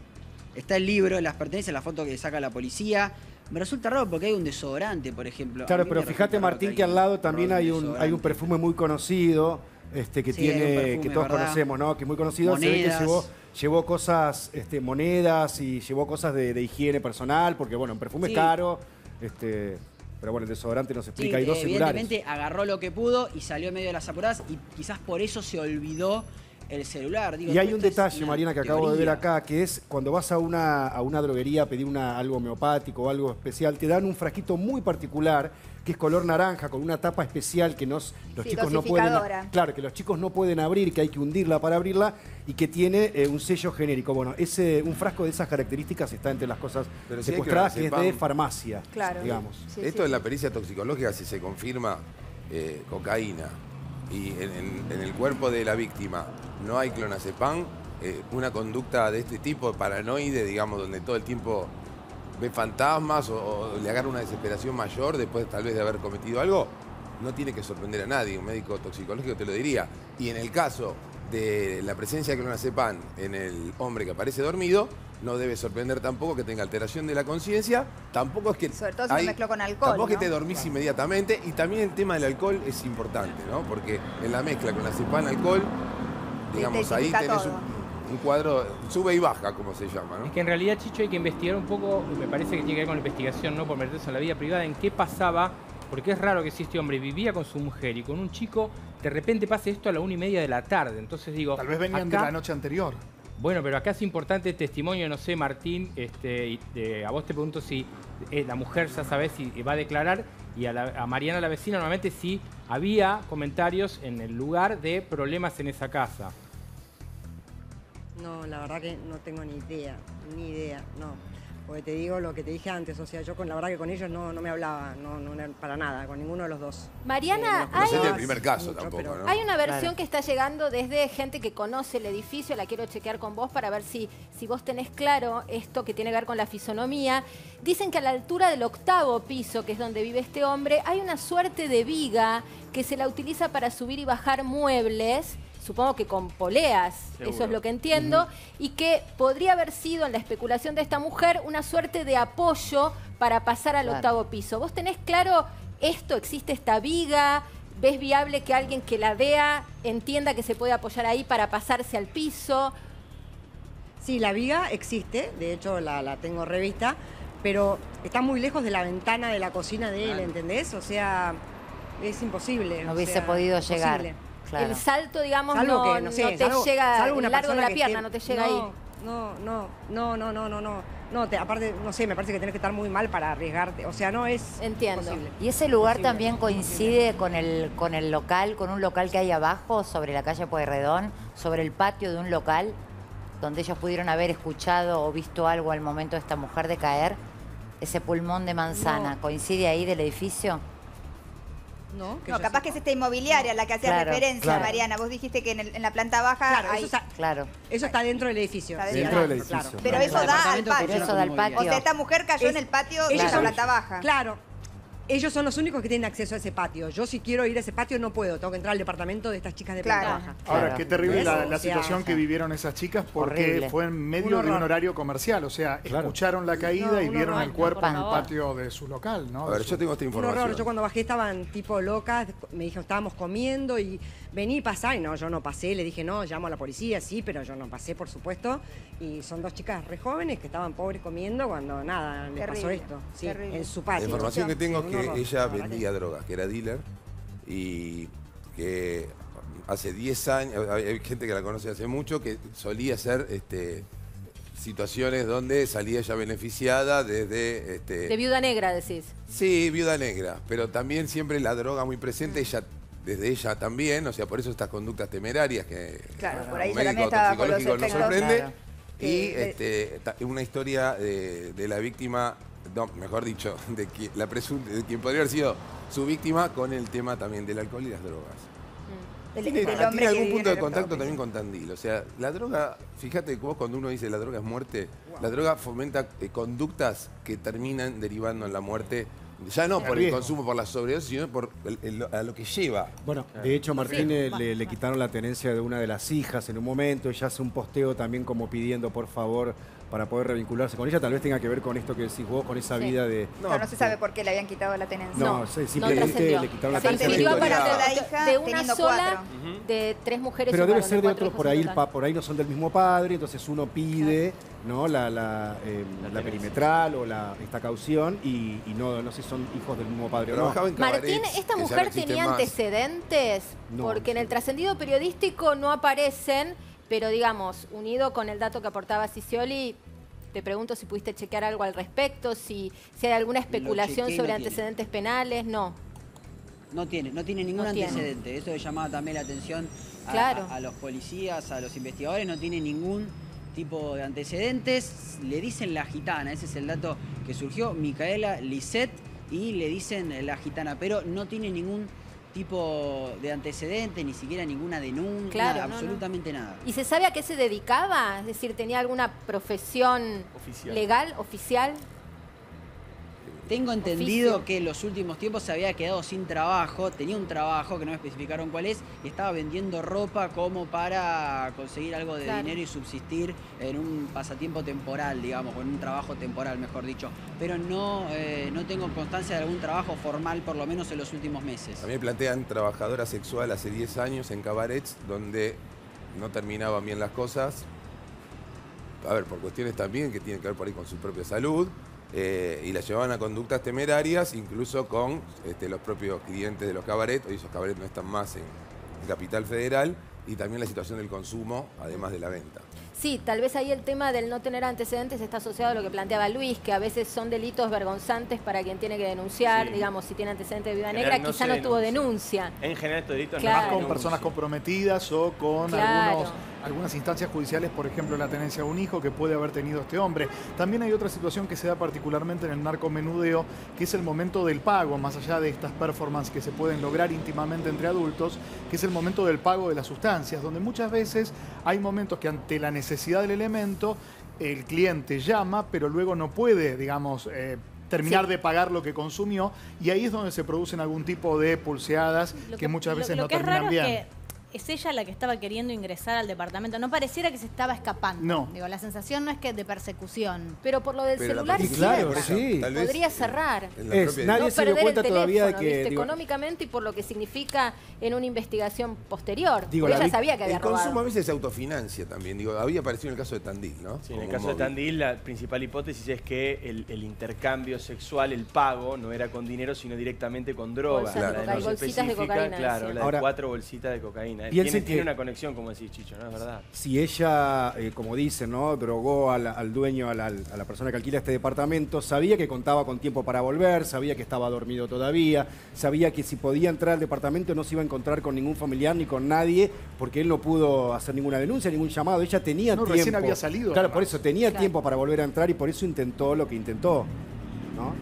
está el libro, las pertenencias, la foto que saca la policía. Me resulta raro porque hay un desodorante, por ejemplo. Claro, pero fíjate, Martín, que al lado también hay un, hay un perfume muy conocido, este, que Sí, tiene, perfume, que todos ¿verdad? conocemos, ¿no? Que es muy conocido. Se ve que llevó, llevó cosas, este, monedas y llevó cosas de, de higiene personal, porque bueno, un perfume Sí. es caro. Este, pero bueno, el desodorante nos Sí, explica. hay dos celulares. evidentemente agarró lo que pudo y salió en medio de las apuradas y quizás por eso se olvidó el celular. Digo, Y hay un detalle, Mariana, que acabo de ver acá, que es cuando vas a una, a una droguería a pedir una, algo homeopático o algo especial, te dan un frasquito muy particular, que es color naranja, con una tapa especial que nos, los Sí, chicos no pueden... Claro, que los chicos no pueden abrir, que hay que hundirla para abrirla, y que tiene eh, un sello genérico. Bueno, ese, un frasco de esas características está entre las cosas Pero si secuestradas, que es de farmacia, Claro. digamos. Sí, Esto sí, en la pericia toxicológica, si se confirma eh, cocaína y en, el cuerpo de la víctima no hay clonazepam, eh, una conducta de este tipo, paranoide, digamos, donde todo el tiempo ve fantasmas o, o le agarra una desesperación mayor después tal vez de haber cometido algo, no tiene que sorprender a nadie. Un médico toxicológico te lo diría. Y en el caso de la presencia de clonazepam en el hombre que aparece dormido, no debe sorprender tampoco que tenga alteración de la conciencia. Tampoco es que. Sobre todo si mezcló con alcohol, Tampoco es ¿no? que te dormís inmediatamente. Y también el tema del alcohol es importante, ¿no? Porque en la mezcla con la alcohol, digamos, ahí tenés todo. un, un cuadro sube y baja, como se llama, ¿no? Es que en realidad, Chicho, hay que investigar un poco, me parece que tiene que ver con la investigación, no por meterse en la vida privada, en qué pasaba, porque es raro que si este hombre vivía con su mujer y con un chico, de repente pase esto a la una y media de la tarde. Entonces digo. Tal vez venían acá- de la noche anterior. Bueno, pero acá es importante el testimonio, no sé, Martín, este, eh, a vos te pregunto si eh, la mujer ya sabés si va a declarar y a Mariana la vecina normalmente si había comentarios en el lugar de problemas en esa casa. No, la verdad que no tengo ni idea, ni idea, no. Porque te digo lo que te dije antes, o sea, yo con la verdad que con ellos no, no me hablaba, no, no, para nada, con ninguno de los dos. Mariana, Eh, los No sé hay- del conocía primer caso mucho, tampoco, pero- ¿no? Hay una versión Claro. que está llegando desde gente que conoce el edificio, la quiero chequear con vos para ver si, si vos tenés claro esto que tiene que ver con la fisonomía. Dicen que a la altura del octavo piso, que es donde vive este hombre, hay una suerte de viga que se la utiliza para subir y bajar muebles supongo que con poleas, Seguro. eso es lo que entiendo, y que podría haber sido en la especulación de esta mujer una suerte de apoyo para pasar al Claro. octavo piso. ¿Vos tenés claro esto? ¿Existe esta viga? ¿Ves viable que alguien que la vea entienda que se puede apoyar ahí para pasarse al piso? Sí, la viga existe, de hecho la, la tengo revista, pero está muy lejos de la ventana de la cocina de él, Claro. ¿entendés? O sea, es imposible. No o hubiese sea, podido llegar. imposible. Claro. El salto, digamos, Salvo no, que, no sé, no te salvo- llega salvo una largo de persona la pierna, esté- no te llega no, ahí. No, no, no, no, no, no, no. No, te- aparte, no sé, me parece que tenés que estar muy mal para arriesgarte. O sea, no es Entiendo. posible. ¿Y ese lugar Imposible. también coincide con el, con el local, con un local que hay abajo, sobre la calle Pueyrredón, sobre el patio de un local, donde ellos pudieron haber escuchado o visto algo al momento de esta mujer de caer? Ese pulmón de manzana, No. ¿coincide ahí del edificio? No, que No, yo capaz que es esta inmobiliaria a la que hacías Claro, referencia, claro. Mariana. Vos dijiste que en, el- en la planta baja Claro, hay... eso está, Claro. eso está dentro del edificio. Está Dentro del edificio. Pero Claro. eso da al patio. Pero eso da al patio. O sea, esta mujer cayó Es- en el patio de la planta baja. Claro. Ellos son los únicos que tienen acceso a ese patio. Yo si quiero ir a ese patio no puedo. Tengo que entrar al departamento de estas chicas de planta Claro. baja. Ahora, Claro. qué terrible la, situación que vivieron esas chicas porque horrible. fue en medio Un de un horario comercial. O sea, Claro. escucharon la caída No, y un vieron horror, el cuerpo en el patio de su local, ¿no? A ver, De su- yo tengo esta Un información. horror. Yo cuando bajé estaban tipo locas. Me dijo, estábamos comiendo y vení, pasá. Y no, yo no pasé. Le dije, no, llamo a la policía, sí, pero yo no pasé, por supuesto. Y son dos chicas re jóvenes que estaban pobres comiendo cuando nada, les pasó Terrible, esto. Sí, terrible. en su La patio. información que tengo es que horror, ella la vendía drogas, que era dealer, y que hace 10 años, hay gente que la conoce hace mucho, que solía hacer este, situaciones donde salía ella beneficiada desde... Este, De viuda negra, decís. Sí, viuda negra, pero también siempre la droga muy presente, ella desde ella también, o sea, por eso estas conductas temerarias que Claro, a por ahí un médico toxicológico nos sorprende. Claro. Y este, una historia de, de la víctima, no, mejor dicho, de, qui- la presun- de quien podría haber sido su víctima con el tema también del alcohol y las drogas. Del, Tiene, del algún punto de contacto también con Tandil. O sea, la droga, fíjate que vos cuando uno dice la droga es muerte, la droga fomenta eh, conductas que terminan derivando en la muerte, ya no por el consumo, por la sobredosis, sino por el- el- a lo que lleva. Bueno, de hecho Martín eh, le, le quitaron la tenencia de una de las hijas en un momento, ella hace un posteo también como pidiendo por favor para poder revincularse con ella, tal vez tenga que ver con esto que decís vos, con esa Sí. vida de... Pero no se sabe por qué le habían quitado la tenencia. No, No, no simplemente le quitaron la Se tenencia. para La hija de una sola, cuatro. de tres mujeres. Pero debe ser de otros, por ahí, pa- por ahí no son del mismo padre, entonces uno pide ¿no? la, la, eh, la perimetral o la, esta caución y, y no, no sé si son hijos del mismo padre no. En Martín, ¿esta mujer no tenía más. antecedentes? No, Porque en el trascendido periodístico no aparecen, pero digamos, unido con el dato que aportaba Cicioli, te pregunto si pudiste chequear algo al respecto, si, si hay alguna especulación chequeé sobre no tiene. antecedentes penales, no. No tiene, no tiene ningún No tiene. antecedente. Eso llamaba también la atención a, Claro. a- a los policías, a los investigadores. No tiene ningún tipo de antecedentes. Le dicen la gitana, ese es el dato que surgió. Micaela Lisset y le dicen la gitana, pero no tiene ningún tipo de antecedente, ni siquiera ninguna denuncia, Claro, nada, no, no. absolutamente nada. ¿Y se sabe a qué se dedicaba? Es decir, ¿tenía alguna profesión Oficial. legal, oficial? Tengo entendido Oficio. que en los últimos tiempos se había quedado sin trabajo, tenía un trabajo que no me especificaron cuál es, y estaba vendiendo ropa como para conseguir algo de Claro. dinero y subsistir en un pasatiempo temporal, digamos, o en un trabajo temporal, mejor dicho. Pero no, eh, no tengo constancia de algún trabajo formal, por lo menos en los últimos meses. A mí me plantean trabajadora sexual hace 10 años en cabarets donde no terminaban bien las cosas. A ver, por cuestiones también que tienen que ver por ahí con su propia salud. Eh, y la llevaban a conductas temerarias, incluso con este, los propios clientes de los cabarets. Hoy esos cabarets no están más en, en Capital Federal. Y también la situación del consumo, además de la venta. Sí, tal vez ahí el tema del no tener antecedentes está asociado a lo que planteaba Luis, que a veces son delitos vergonzantes para quien tiene que denunciar, Sí. digamos, si tiene antecedentes de vida negra, no quizá no tuvo denuncia. En general estos delitos Claro. no Más con personas comprometidas o con Claro. algunos, algunas instancias judiciales, por ejemplo, la tenencia de un hijo que puede haber tenido este hombre. También hay otra situación que se da particularmente en el narcomenudeo, que es el momento del pago, más allá de estas performances que se pueden lograr íntimamente entre adultos, que es el momento del pago de las sustancias, donde muchas veces hay momentos que ante la necesidad del elemento, el cliente llama, pero luego no puede, digamos, eh, terminar Sí. de pagar lo que consumió, y ahí es donde se producen algún tipo de pulseadas Lo que, muchas veces lo no que es terminan raro bien. Es que es ella la que estaba queriendo ingresar al departamento. No pareciera que se estaba escapando. No. Digo, la sensación no es que de persecución. Pero por lo del Pero celular sí. claro, sí. Tal vez- Podría cerrar. Es, nadie no se dio perder cuenta el todavía de teléfono, que, económicamente y por lo que significa en una investigación posterior. Digo, ella vi- sabía que había El consumo a veces se autofinancia también. Digo, había aparecido en el caso de Tandil, ¿no? Sí, en el caso de. Tandil, la principal hipótesis es que el, el intercambio sexual, el pago, no era con dinero, sino directamente con droga. Bolsas La de no bolsitas de cocaína, Claro, la de Ahora, cuatro bolsitas de cocaína. Piensen Tiene, tiene que- una conexión, como decís, Chicho, ¿no? Es verdad. si ella, eh, como dicen, ¿no? drogó al, al dueño, a la, a la persona que alquila este departamento, sabía que contaba con tiempo para volver, sabía que estaba dormido todavía, sabía que si podía entrar al departamento no se iba a encontrar con ningún familiar ni con nadie, porque él no pudo hacer ninguna denuncia, ningún llamado. Ella tenía No, tiempo. recién había salido, Claro, además. por eso tenía Claro. tiempo para volver a entrar y por eso intentó lo que intentó. ¿no?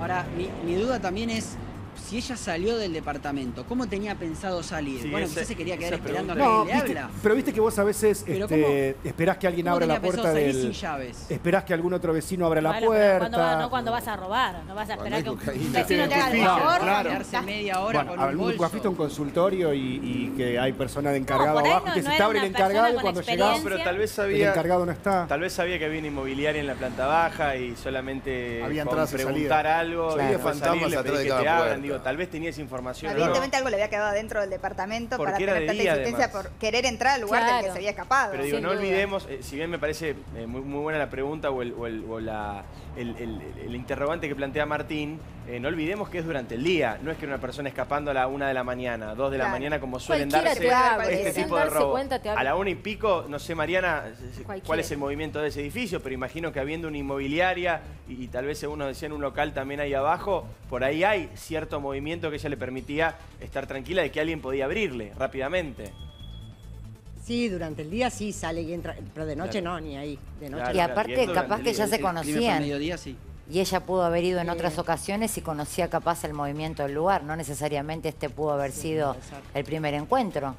Ahora, mi, mi duda también es si ella salió del departamento, ¿cómo tenía pensado salir? Sí, bueno, esa- quizás se quería quedar esperando a que No, alguien le viste, habla. pero viste que vos a veces este, esperás que alguien ¿Cómo abra la puerta del... sin llaves? Esperás que algún otro vecino abra la puerta. cuando va- no cuando vas a robar, no vas a esperar que un cocaína. vecino te haga el Claro, favor. claro. Quedarse media hora Bueno, con un bolso. has visto un consultorio y, y que hay persona de encargado ahí abajo, no- que no se te abre el encargado y cuando llegás Pero tal vez el sabía, encargado no está. tal vez sabía que había una inmobiliaria en la planta baja y solamente Había preguntar algo, después Fantasmas atrás de cada puerta. Digo, tal vez tenía esa información. no. Evidentemente algo le había quedado adentro del departamento Porque para tener de tanta día, insistencia además. por querer entrar al lugar del que se había escapado. Pero digo, Sin no duda. olvidemos, eh, si bien me parece eh, muy, muy buena la pregunta o el, o el- o la- el- el- el interrogante que plantea Martín, eh, no olvidemos que es durante el día, no es que una persona escapando a la una de la mañana, dos de la Claro. mañana, como suelen darse este tipo de robo. cuenta. A la una y pico, no sé, Mariana, cuál es el movimiento de ese edificio, pero imagino que habiendo una inmobiliaria y, y tal vez según nos decían un local también ahí abajo, por ahí hay cierto movimiento que ella le permitía estar tranquila de que alguien podía abrirle rápidamente. Sí, durante el día sí sale y entra, pero de noche Claro. no, ni ahí. De noche Claro, Y claro, aparte, y capaz que ya se conocían. mediodía, sí. Y ella pudo haber ido en otras ocasiones y conocía capaz el movimiento del lugar. No necesariamente este pudo haber sido exacto. el primer encuentro.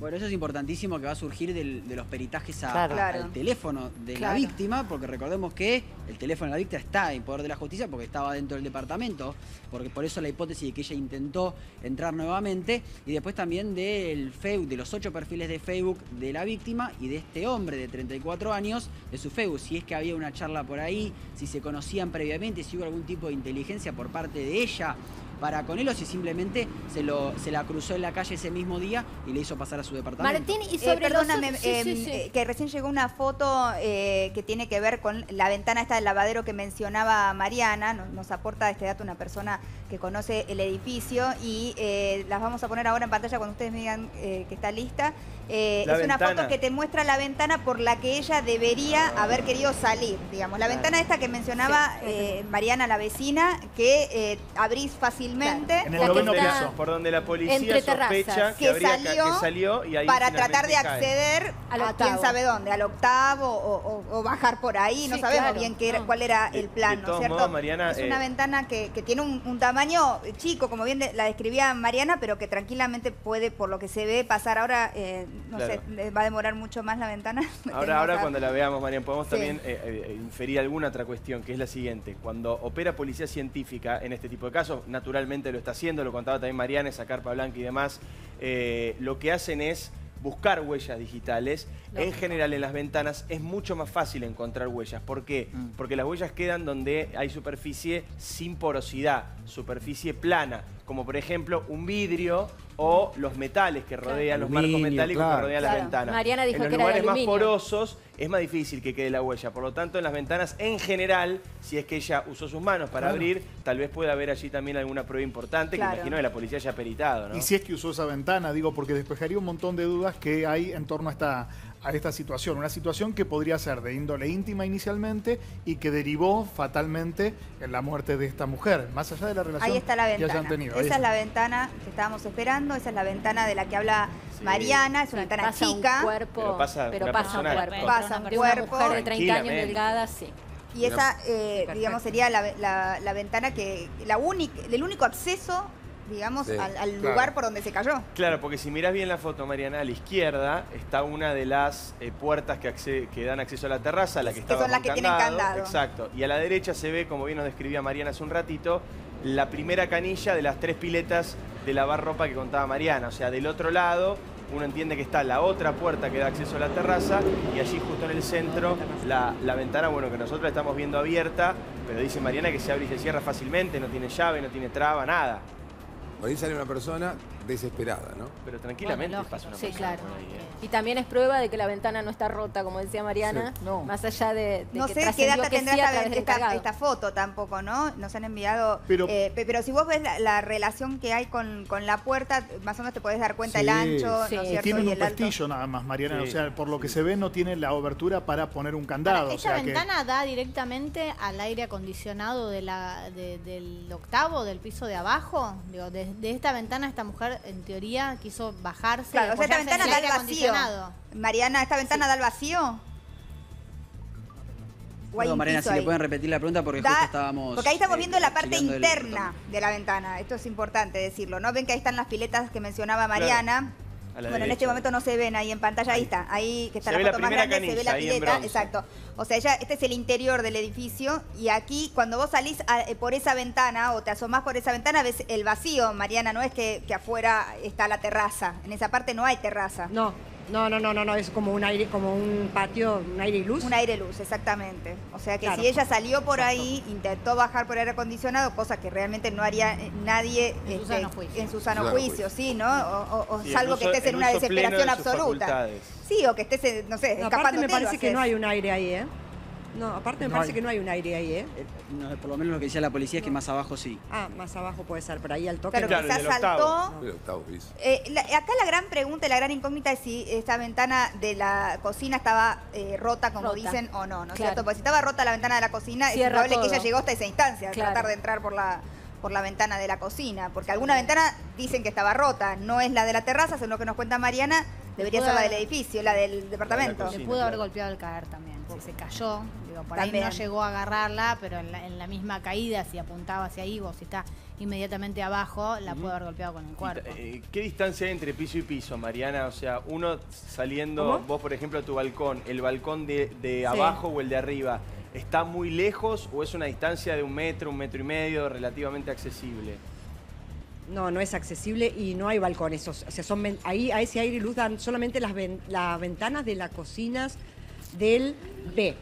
Bueno, eso es importantísimo que va a surgir del- de los peritajes a- Claro. a- Claro. al teléfono de Claro. la víctima, porque recordemos que el teléfono de la víctima está en poder de la justicia porque estaba dentro del departamento, porque por eso la hipótesis de que ella intentó entrar nuevamente, y después también del Facebook, de los ocho perfiles de Facebook de la víctima y de este hombre de 34 años, de su Facebook, si es que había una charla por ahí, si se conocían previamente, si hubo algún tipo de inteligencia por parte de ella para con él o si simplemente se, lo, se la cruzó en la calle ese mismo día y le hizo pasar a su departamento. Martín, y Eh, sobre los perdóname, otros- sí, eh, sí, sí. eh, que recién llegó una foto eh, que tiene que ver con la ventana esta del lavadero que mencionaba Mariana. Nos, nos aporta este dato una persona que conoce el edificio y eh, las vamos a poner ahora en pantalla cuando ustedes me digan eh, que está lista. Eh, es una ventana. foto que te muestra la ventana por la que ella debería haber querido salir, digamos. La Claro. ventana esta que mencionaba Sí. eh, Mariana, la vecina, que eh, abrís fácilmente. En el La que noveno está- piso. por donde la policía Entre sospecha terrazas. que, Que salió que salió y ahí para tratar de cae. acceder Al a quién sabe dónde, al octavo o, o- o bajar por ahí, no sabemos claro, bien qué era- no. cuál era el plan, de ¿no es cierto? modos, Mariana, es una eh, ventana que, que tiene un, un tamaño chico, como bien de- la describía Mariana, pero que tranquilamente puede, por lo que se ve, pasar ahora, eh, no Claro. sé, le va a demorar mucho más la ventana. Ahora, ahora cuando la veamos, Marian, podemos Sí. también eh, eh, inferir alguna otra cuestión, que es la siguiente. Cuando opera policía científica en este tipo de casos, naturalmente lo está haciendo, lo contaba también Mariana, esa carpa blanca y demás, eh, lo que hacen es buscar huellas digitales. En general, en las ventanas es mucho más fácil encontrar huellas. ¿Por qué? Porque las huellas quedan donde hay superficie sin porosidad, superficie plana, como por ejemplo un vidrio o los metales que rodean, los marcos Aluminio, metálicos que rodean Claro. las ventanas. Mariana dijo en los que era de lugares más aluminio. porosos es más difícil que quede la huella. Por lo tanto, en las ventanas, en general, si es que ella usó sus manos para Claro. abrir, tal vez pueda haber allí también alguna prueba importante Claro. que imagino que la policía haya peritado, ¿no? Y si es que usó esa ventana, digo, porque despejaría un montón de dudas que hay en torno a esta, a esta situación. Una situación que podría ser de índole íntima inicialmente y que derivó fatalmente en la muerte de esta mujer, más allá de la relación Ahí está la que ventana. hayan tenido. Ahí Esa es la ventana que estábamos esperando, esa es la ventana de la que habla Sí. Mariana, es una ventana pasa chica. un cuerpo, Pero pasa pero una pasa un cuerpo. Pasa un cuerpo. mujer de 30 años delgada, sí. Y esa, eh, digamos, sería la, la- la ventana que, la única, el único acceso, digamos, Sí, al, al claro. lugar por donde se cayó. Claro, porque si miras bien la foto, Mariana, a la izquierda está una de las eh, puertas que, que dan acceso a la terraza, la que Que estaba son las que tienen candado. Exacto. Y a la derecha se ve, como bien nos describía Mariana hace un ratito, la primera canilla de las tres piletas de lavar ropa que contaba Mariana. O sea, del otro lado uno entiende que está la otra puerta que da acceso a la terraza y allí justo en el centro la, la ventana, bueno, que nosotros la estamos viendo abierta, pero dice Mariana que se abre y se cierra fácilmente, no tiene llave, no tiene traba, nada. Por ahí sale una persona desesperada, ¿no? Pero tranquilamente Bueno, pasa una Sí, claro. por ahí, ¿eh? Y también es prueba de que la ventana no está rota, como decía Mariana, más allá de, de No que sé qué data que tendrá sí a esta, esta- esta foto tampoco, ¿no? Nos han enviado. Pero- eh, pe- pero si vos ves la, la relación que hay con, con la puerta, más o menos te podés dar cuenta el Sí. ancho, ¿no es Y cierto? tienen y un el alto. pestillo nada más, Mariana. Sí. O sea, por lo que se ve, no tiene la obertura para poner un candado. o Esta sea que- ventana da directamente al aire acondicionado de la, de- del octavo, del piso de abajo. Digo, de, de esta ventana esta mujer en teoría quiso bajarse. Claro, o sea, esta ventana da al vacío. Mariana, ¿esta ventana da al vacío? ¿O hay Perdón, un Mariana, si le ahí? pueden repetir la pregunta porque Da- justo estábamos... Porque ahí estamos eh, viendo la parte el interna de la ventana. Esto es importante decirlo, ¿no? Ven que ahí están las piletas que mencionaba Mariana. A la Bueno, en este momento no se ven ahí en pantalla, ahí está, ahí que está Se la foto más grande, se ve la pileta, exacto. O sea, ya, este es el interior del edificio y aquí cuando vos salís a- eh, por esa ventana o te asomás por esa ventana ves el vacío, Mariana, no es que, que afuera está la terraza, en esa parte no hay terraza. No, no, no, no, no, no, es como un aire, como un patio, un aire y luz. Un aire luz, exactamente. O sea que Claro. si ella salió por ahí, intentó bajar por aire acondicionado, cosa que realmente no haría eh, nadie En su este, sano juicio. en su sano Sano juicio, juicio. sí, ¿no? O, o- o Sí, salvo que estés en una desesperación de absoluta. facultades. Sí, o que estés, no sé, No, aparte me parece que no hay un aire ahí, ¿eh? No, aparte me No parece hay. que no hay un aire ahí, ¿eh? Eh, no, por lo menos lo que decía la policía es que más abajo sí. Ah, más abajo puede ser, pero ahí al toque. Claro, no. quizás saltó. Eh, la- acá la gran pregunta y la gran incógnita es si esta ventana de la cocina estaba eh, rota, como Rota. dicen, o no, ¿no es Claro. cierto? Porque si estaba rota la ventana de la cocina, Cierra es probable que ella llegó hasta esa instancia, Claro. tratar de entrar por la por la ventana de la cocina, porque alguna ventana dicen que estaba rota, no es la de la terraza, según lo que nos cuenta Mariana, debería pudo ser la del edificio, la del departamento. Le pudo haber golpeado al caer también. Si se cayó, digo, por ahí También. no llegó a agarrarla, pero en la, en la misma caída, si apuntaba hacia ahí o si está inmediatamente abajo, la puede haber golpeado con el cuerpo. Eh, ¿Qué distancia hay entre piso y piso, Mariana? O sea, uno saliendo, ¿Cómo? vos por ejemplo a tu balcón, el balcón de, de Sí. abajo o el de arriba, ¿está muy lejos o es una distancia de un metro, un metro y medio, relativamente accesible? No, no es accesible y no hay balcones. O sea, son ahí a ese aire y luz dan solamente las, ven- las ventanas de las cocinas del B,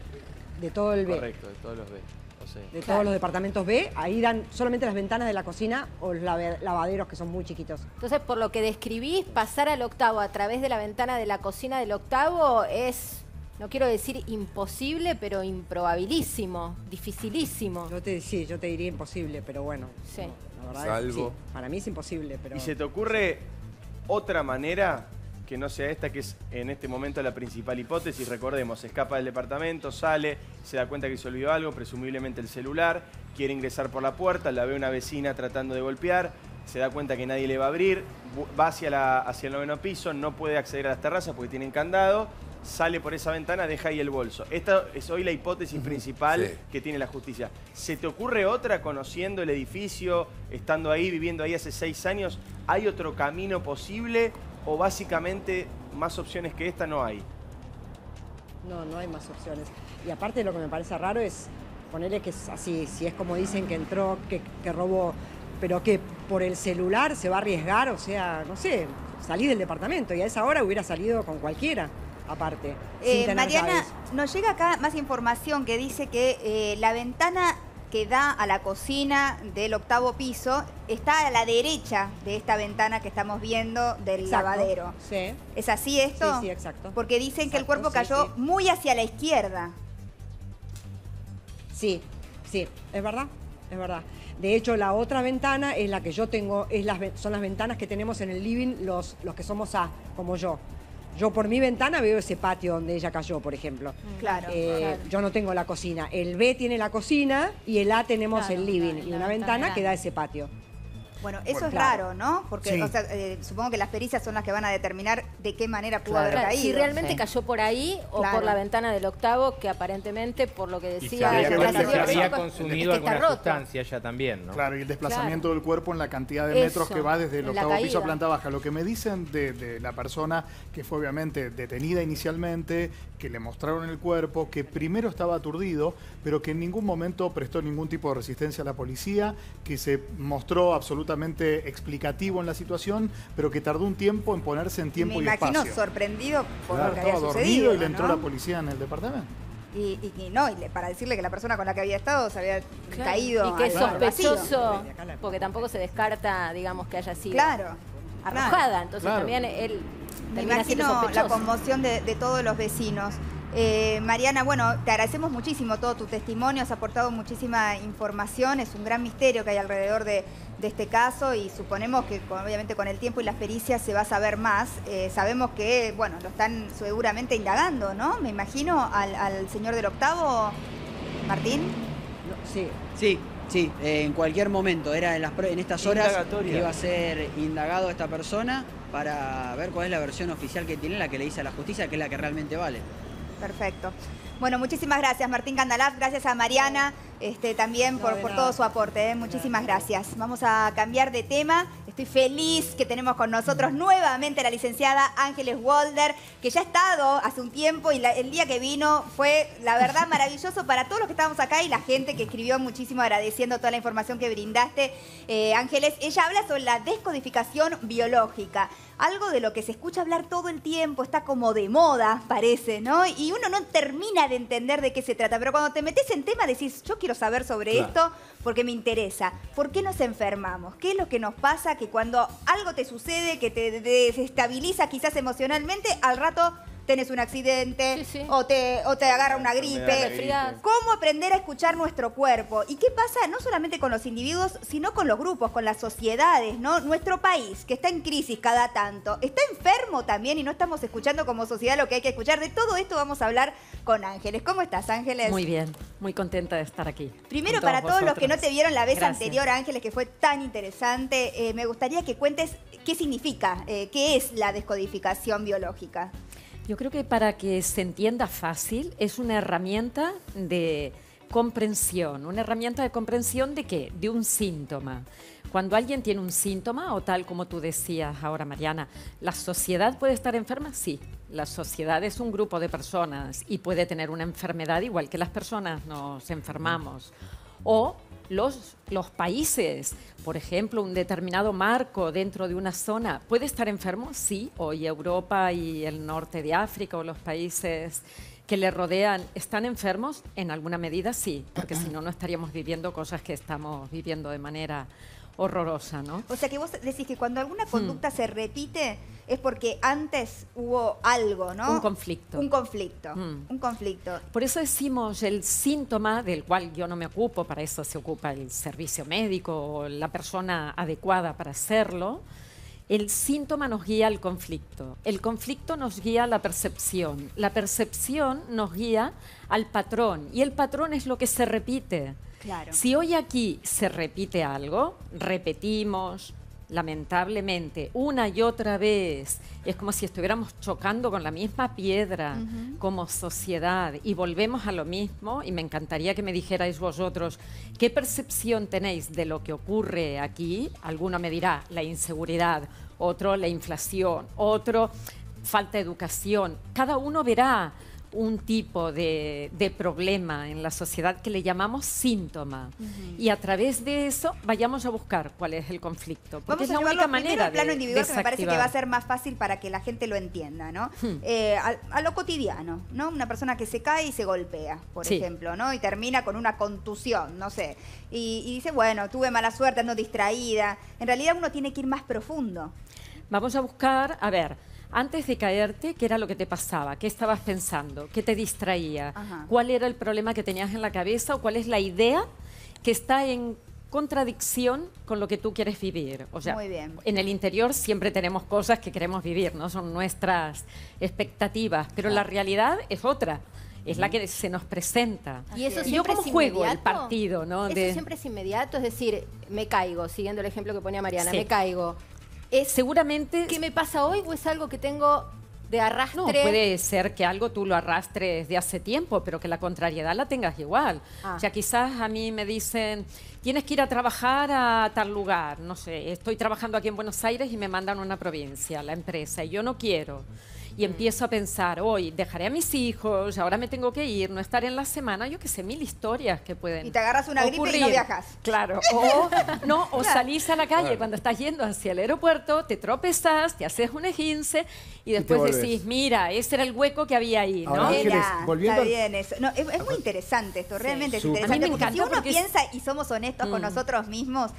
de todo el B. Correcto, de todos los B. O sea, De todos los departamentos B, ahí dan solamente las ventanas de la cocina o los lavaderos que son muy chiquitos. Entonces, por lo que describís, pasar al octavo a través de la ventana de la cocina del octavo es, no quiero decir imposible, pero improbabilísimo, dificilísimo. Yo te, sí, yo te diría imposible, pero bueno. Sí. La verdad es que Salvo- sí, para mí es imposible, pero... ¿Y se te ocurre otra manera que no sea esta, que es en este momento la principal hipótesis? Recordemos, escapa del departamento, sale, se da cuenta que se olvidó algo, presumiblemente el celular, quiere ingresar por la puerta, la ve una vecina tratando de golpear, se da cuenta que nadie le va a abrir, va hacia, la- hacia el noveno piso, no puede acceder a las terrazas porque tienen candado, sale por esa ventana, deja ahí el bolso. Esta es hoy la hipótesis principal Sí. que tiene la justicia. ¿Se te ocurre otra conociendo el edificio, estando ahí, viviendo ahí hace seis años? ¿Hay otro camino posible o básicamente más opciones que esta no hay? No, no hay más opciones. Y aparte lo que me parece raro es ponerle que es así, si es como dicen que entró, que, que robó, pero que por el celular se va a arriesgar, o sea, no sé, salí del departamento y a esa hora hubiera salido con cualquiera, aparte. Eh, Mariana, nos llega acá más información que dice que eh, la ventana que da a la cocina del octavo piso está a la derecha de esta ventana que estamos viendo del Exacto, lavadero. Sí. ¿Es así esto? Sí, sí, exacto. Porque dicen que el cuerpo cayó sí. muy hacia la izquierda. Sí, sí, es verdad, es verdad. De hecho, la otra ventana es la que yo tengo, es las, son las ventanas que tenemos en el living los, los que somos A, como yo. Yo por mi ventana veo ese patio donde ella cayó, por ejemplo. Claro, Eh, claro. Yo no tengo la cocina. El B tiene la cocina y el A tenemos Claro, el living y una ventana que da ese patio. Bueno, eso Bueno, es claro. raro, ¿no? Porque Sí. o sea, eh, supongo que las pericias son las que van a determinar de qué manera pudo Claro, haber caído. si realmente cayó por ahí o Claro. por la ventana del octavo, que aparentemente, por lo que Y se decía, había, se había consumido es que está alguna roto. sustancia ya también, ¿no? Claro, y el desplazamiento del cuerpo en la cantidad de Eso, metros que va desde el octavo piso a planta baja. Lo que me dicen de, de la persona que fue obviamente detenida inicialmente, que le mostraron el cuerpo, que primero estaba aturdido, pero que en ningún momento prestó ningún tipo de resistencia a la policía, que se mostró absolutamente absolutamente explicativo en la situación, pero que tardó un tiempo en ponerse en tiempo Me y imagino espacio. sorprendido por Claro, lo que había sucedido. dormido y le entró ¿no? la policía en el departamento. Y, y- y no, y le- para decirle que la persona con la que había estado se había Claro, caído. Y que es al vacío. sospechoso, porque tampoco se descarta, digamos, que haya sido Claro. arrojada. Entonces Claro. también él Me imagino la sospechoso. conmoción de, de todos los vecinos. Eh, Mariana, bueno, te agradecemos muchísimo todo tu testimonio, has aportado muchísima información, es un gran misterio que hay alrededor de, de este caso y suponemos que obviamente con el tiempo y las pericias se va a saber más. Eh, sabemos que, bueno, lo están seguramente indagando, ¿no? Me imagino al, al señor del octavo, Martín. Sí, sí, sí, eh, en cualquier momento, era en, las, pro- en estas horas que iba a ser indagado esta persona para ver cuál es la versión oficial que tiene, la que le dice a la justicia, que es la que realmente vale. Perfecto. Bueno, muchísimas gracias Martín Candalaz, gracias a Mariana este, también por, por todo su aporte. ¿eh? Muchísimas gracias. Vamos a cambiar de tema. Estoy feliz que tenemos con nosotros nuevamente a la licenciada Ángeles Walder, que ya ha estado hace un tiempo y la- el día que vino fue, la verdad, maravilloso para todos los que estábamos acá y la gente que escribió muchísimo agradeciendo toda la información que brindaste. Eh, Ángeles, ella habla sobre la descodificación biológica. Algo de lo que se escucha hablar todo el tiempo, está como de moda, parece, ¿no? Y uno no termina de entender de qué se trata. Pero cuando te metes en tema decís, yo quiero saber sobre Claro. esto porque me interesa. ¿Por qué nos enfermamos? ¿Qué es lo que nos pasa? Que cuando algo te sucede, que te desestabiliza quizás emocionalmente, al rato tenés un accidente O, te, o te agarra una gripe. gripe. ¿Cómo aprender a escuchar nuestro cuerpo? ¿Y qué pasa no solamente con los individuos, sino con los grupos, con las sociedades, ¿no? Nuestro país, que está en crisis cada tanto, está enfermo también y no estamos escuchando como sociedad lo que hay que escuchar. De todo esto vamos a hablar con Ángeles. ¿Cómo estás, Ángeles? Muy bien, muy contenta de estar aquí. Primero, para todos los que no te vieron la vez Gracias. anterior, Ángeles, que fue tan interesante, eh, me gustaría que cuentes qué significa, eh, qué es la descodificación biológica. Yo creo que para que se entienda fácil es una herramienta de comprensión, una herramienta de comprensión de qué? De un síntoma. Cuando alguien tiene un síntoma, o tal como tú decías ahora, Mariana, ¿la sociedad puede estar enferma? Sí, la sociedad es un grupo de personas y puede tener una enfermedad igual que las personas nos enfermamos. O los, países, por ejemplo, un determinado marco dentro de una zona, ¿puede estar enfermo? Sí, hoy Europa y el norte de África o los países que le rodean están enfermos, en alguna medida sí, porque si no, no estaríamos viviendo cosas que estamos viviendo de manera horrorosa, ¿no? O sea que vos decís que cuando alguna conducta se repite es porque antes hubo algo, ¿no? Un conflicto. Un conflicto. Mm. Un conflicto. Por eso decimos el síntoma del cual yo no me ocupo, para eso se ocupa el servicio médico o la persona adecuada para hacerlo. El síntoma nos guía al conflicto. El conflicto nos guía a la percepción. La percepción nos guía al patrón. Y el patrón es lo que se repite. Claro. Si hoy aquí se repite algo, repetimos, lamentablemente, una y otra vez, es como si estuviéramos chocando con la misma piedra como sociedad y volvemos a lo mismo, y me encantaría que me dijerais vosotros qué percepción tenéis de lo que ocurre aquí. Alguno me dirá la inseguridad, otro la inflación, otro falta de educación. Cada uno verá un tipo de, de problema en la sociedad que le llamamos síntoma. Y a través de eso vayamos a buscar cuál es el conflicto. Porque Vamos es a la única manera al plano de individual que me parece que va a ser más fácil para que la gente lo entienda, ¿no? Hmm. Eh, a, a lo cotidiano, ¿no? Una persona que se cae y se golpea, por Sí. ejemplo, ¿no? Y termina con una contusión, no sé. Y, y dice, bueno, tuve mala suerte, ando distraída. En realidad uno tiene que ir más profundo. Vamos a buscar, a ver, antes de caerte, ¿qué era lo que te pasaba? ¿Qué estabas pensando? ¿Qué te distraía? Ajá. ¿Cuál era el problema que tenías en la cabeza o cuál es la idea que está en contradicción con lo que tú quieres vivir? O sea, Muy bien. en el interior siempre tenemos cosas que queremos vivir, ¿no? Son nuestras expectativas, pero la realidad es otra. Es la que se nos presenta. Y eso yo siempre cómo es juego el partido, ¿no? Eso De- siempre es inmediato, es decir, me caigo, siguiendo el ejemplo que ponía Mariana, Sí. me caigo. Es, Seguramente ¿Qué me pasa hoy o es algo que tengo de arrastre? No, puede ser que algo tú lo arrastres de hace tiempo, pero que la contrariedad la tengas igual. Ah. O sea, quizás a mí me dicen, tienes que ir a trabajar a tal lugar. No sé, estoy trabajando aquí en Buenos Aires y me mandan a una provincia, la empresa, y yo no quiero. Y empiezo a pensar, hoy dejaré a mis hijos, ahora me tengo que ir, no estaré en la semana, yo qué sé, mil historias que pueden Y te agarras una gripe y no ocurrir. viajas. Claro, o, no, o salís a la calle Claro. cuando estás yendo hacia el aeropuerto, te tropezás, te haces un esguince y después decís, mira, ese era el hueco que había ahí, ¿no? Ahora, Ángeles, Mira, volviendo está bien eso. No, es, es muy interesante esto, realmente es súper. interesante. A mí me porque si uno porque es- piensa y somos honestos con Mm. nosotros mismos,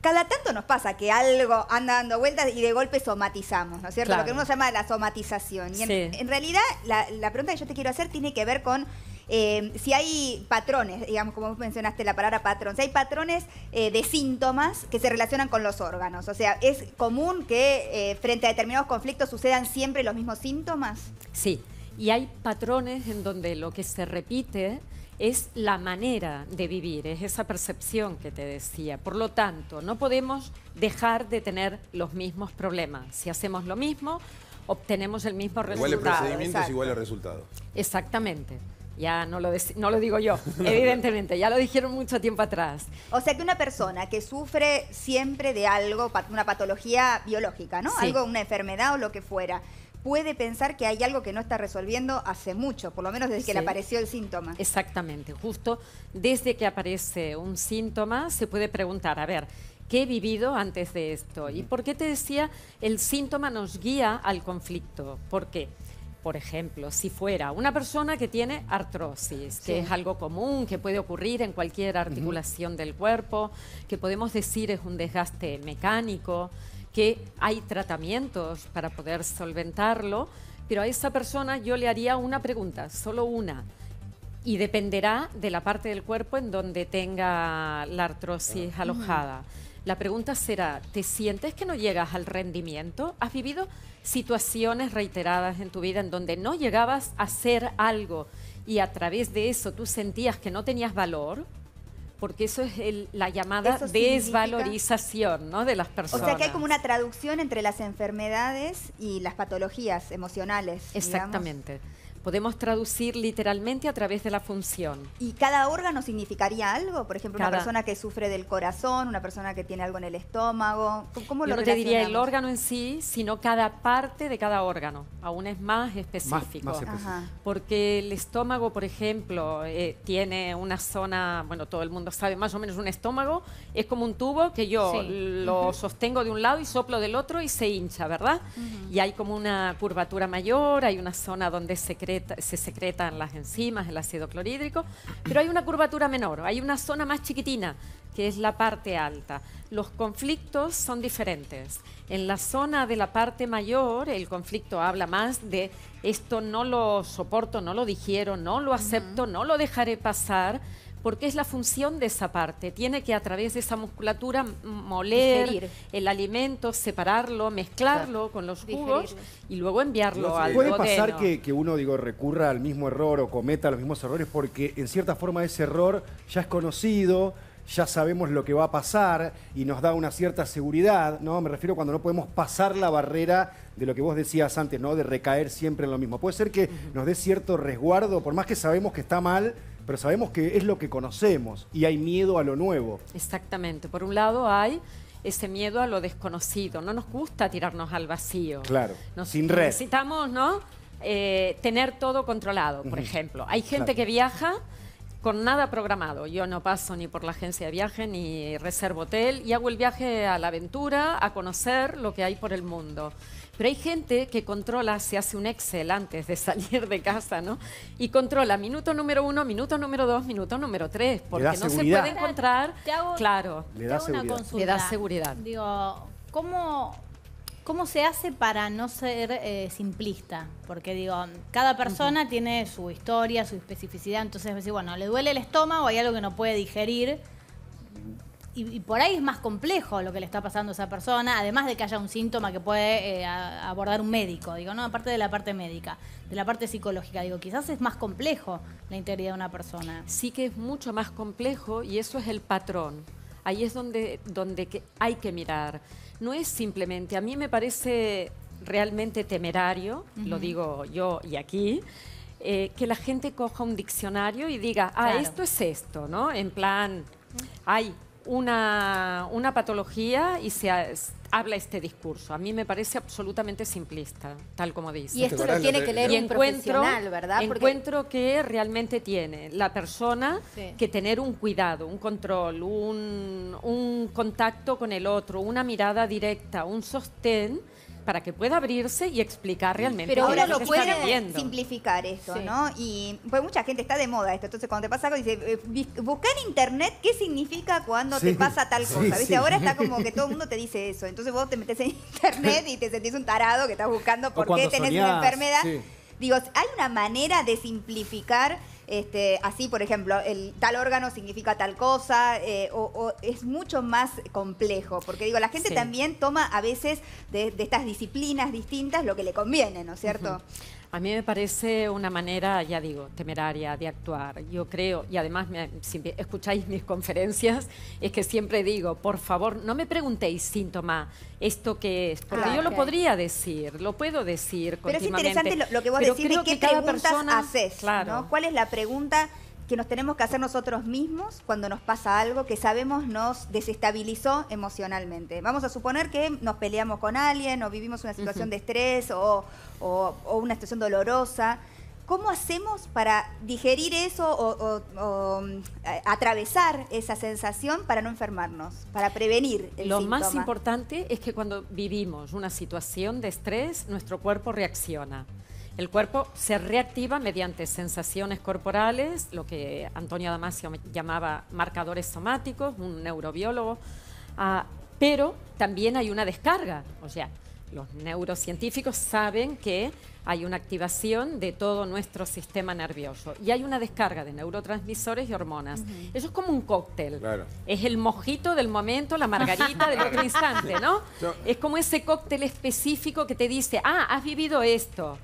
cada tanto nos pasa que algo anda dando vueltas y de golpe somatizamos, ¿no es cierto? Claro. Lo que uno llama la somatización. Y en, Sí. en realidad, la, la pregunta que yo te quiero hacer tiene que ver con eh, si hay patrones, digamos, como vos mencionaste la palabra patrón, si hay patrones eh, de síntomas que se relacionan con los órganos. O sea, ¿es común que eh, frente a determinados conflictos sucedan siempre los mismos síntomas? Sí, y hay patrones en donde lo que se repite es la manera de vivir, es esa percepción que te decía. Por lo tanto, no podemos dejar de tener los mismos problemas. Si hacemos lo mismo, obtenemos el mismo Igual el resultado. procedimiento es igual el resultado. Exactamente. Ya no lo, no lo digo yo, evidentemente, ya lo dijeron mucho tiempo atrás. O sea que una persona que sufre siempre de algo, pat- una patología biológica, ¿no? Sí. Algo, una enfermedad o lo que fuera, puede pensar que hay algo que no está resolviendo hace mucho, por lo menos desde que le apareció el síntoma. Exactamente, justo desde que aparece un síntoma se puede preguntar, a ver, ¿qué he vivido antes de esto? ¿Y por qué te decía el síntoma nos guía al conflicto? ¿Por qué? Por ejemplo, si fuera una persona que tiene artrosis, que Sí. es algo común, que puede ocurrir en cualquier articulación del cuerpo, que podemos decir es un desgaste mecánico, que hay tratamientos para poder solventarlo, pero a esa persona yo le haría una pregunta, solo una. Y dependerá de la parte del cuerpo en donde tenga la artrosis Ah. alojada. La pregunta será, ¿te sientes que no llegas al rendimiento? ¿Has vivido situaciones reiteradas en tu vida en donde no llegabas a hacer algo y a través de eso tú sentías que no tenías valor? Porque eso es el- la llamada desvalorización ¿no? de las O personas. sea que hay como una traducción entre las enfermedades y las patologías emocionales. digamos. Podemos traducir literalmente a través de la función. ¿Y cada órgano significaría algo? Por ejemplo, una Cada- persona que sufre del corazón, una persona que tiene algo en el estómago. ¿Cómo- ¿Cómo Yo lo no te diría el órgano en sí, sino cada parte de cada órgano. Aún es más específico. más específico. Ajá. Porque el estómago, por ejemplo, eh, tiene una zona, bueno, todo el mundo sabe más o menos un estómago, es como un tubo que yo Sí. lo Ujú. sostengo de un lado y soplo del otro y se hincha, ¿verdad? Y hay como una curvatura mayor, hay una zona donde secreta- se secretan las enzimas, el ácido clorhídrico, pero hay una curvatura menor, hay una zona más chiquitina, que es la parte alta. Los conflictos son diferentes. En la zona de la parte mayor, el conflicto habla más de esto no lo soporto, no lo digiero, no lo acepto, no lo dejaré pasar, porque es la función de esa parte. Tiene que a través de esa musculatura moler Digerir. el alimento, separarlo, mezclarlo con los jugos Digerirlo. y luego enviarlo al Puede pasar que, que uno digo, recurra al mismo error o cometa los mismos errores porque en cierta forma ese error ya es conocido, ya sabemos lo que va a pasar y nos da una cierta seguridad, ¿no? Me refiero cuando no podemos pasar la barrera de lo que vos decías antes, ¿no? De recaer siempre en lo mismo. Puede ser que nos dé cierto resguardo, por más que sabemos que está mal, pero sabemos que es lo que conocemos y hay miedo a lo nuevo. Exactamente. Por un lado hay ese miedo a lo desconocido. No nos gusta tirarnos al vacío. Claro, Nos- sin red. Necesitamos, ¿no? Eh, tener todo controlado, por ejemplo. Hay gente Claro. que viaja con nada programado. Yo no paso ni por la agencia de viaje ni reservo hotel y hago el viaje a la aventura, a conocer lo que hay por el mundo. Pero hay gente que controla, se hace un Excel antes de salir de casa, ¿no? Y controla minuto número uno, minuto número dos, minuto número tres, porque no se seguridad. puede encontrar. Te hago- claro, Le da Te hago una seguridad. consulta. Le da seguridad. Digo, ¿cómo, ¿cómo se hace para no ser eh, simplista? Porque digo, cada persona tiene su historia, su especificidad, entonces decir, bueno, le duele el estómago, hay algo que no puede digerir. Y, y por ahí es más complejo lo que le está pasando a esa persona, además de que haya un síntoma que puede eh, a- abordar un médico, digo, no, aparte de la parte médica, de la parte psicológica, digo, quizás es más complejo la integridad de una persona. sí que es mucho más complejo y eso es el patrón. Ahí es donde, donde que hay que mirar. No es simplemente, a mí me parece realmente temerario, lo digo yo y aquí, eh, que la gente coja un diccionario y diga, ah, Claro. esto es esto, ¿no? En plan, hay una, una patología y se ha- habla este discurso. A mí me parece absolutamente simplista, tal como dice. Y esto lo tiene que leer Y un profesional, ¿verdad? Porque- Encuentro que realmente tiene la persona Sí. que tener un cuidado, un control, un, un contacto con el otro, una mirada directa, un sostén para que pueda abrirse y explicar realmente Pero ahora lo que está puede viviendo. simplificar esto, Sí. ¿no? Y pues mucha gente está de moda esto. Entonces, cuando te pasa algo, dice, eh, busca en internet qué significa cuando te pasa tal Sí, cosa. ¿Viste? sí. Ahora está como que todo el mundo te dice eso. Entonces vos te metes en internet y te sentís un tarado que estás buscando por qué tenés una enfermedad. sí. Digo, hay una manera de simplificar, este, así, por ejemplo, el tal órgano significa tal cosa, eh, o, o es mucho más complejo, porque digo, la gente Sí. también toma a veces de, de estas disciplinas distintas lo que le conviene, ¿no es cierto? A mí me parece una manera, ya digo, temeraria de actuar. Yo creo, y además me- si me escucháis mis conferencias, es que siempre digo, por favor, no me preguntéis síntoma, esto qué es, porque Ah, yo lo podría decir, lo puedo decir Pero es continuamente. interesante lo, lo que vos decís de qué preguntas persona- haces, claro. ¿no? ¿Cuál es la pregunta que nos tenemos que hacer nosotros mismos cuando nos pasa algo que sabemos nos desestabilizó emocionalmente? Vamos a suponer que nos peleamos con alguien o vivimos una situación de estrés o, o- o una situación dolorosa. ¿Cómo hacemos para digerir eso o, o- o, a- atravesar esa sensación para no enfermarnos, para prevenir el Lo más importante es que cuando vivimos una situación de estrés, nuestro cuerpo reacciona. El cuerpo se reactiva mediante sensaciones corporales, lo que Antonio Damasio llamaba marcadores somáticos, un neurobiólogo, ah, pero también hay una descarga. O sea, los neurocientíficos saben que hay una activación de todo nuestro sistema nervioso y hay una descarga de neurotransmisores y hormonas. Ujú. Eso es como un cóctel. Claro. Es el mojito del momento, la margarita del otro instante, ¿no? Yo- Es como ese cóctel específico que te dice, ah, has vivido esto.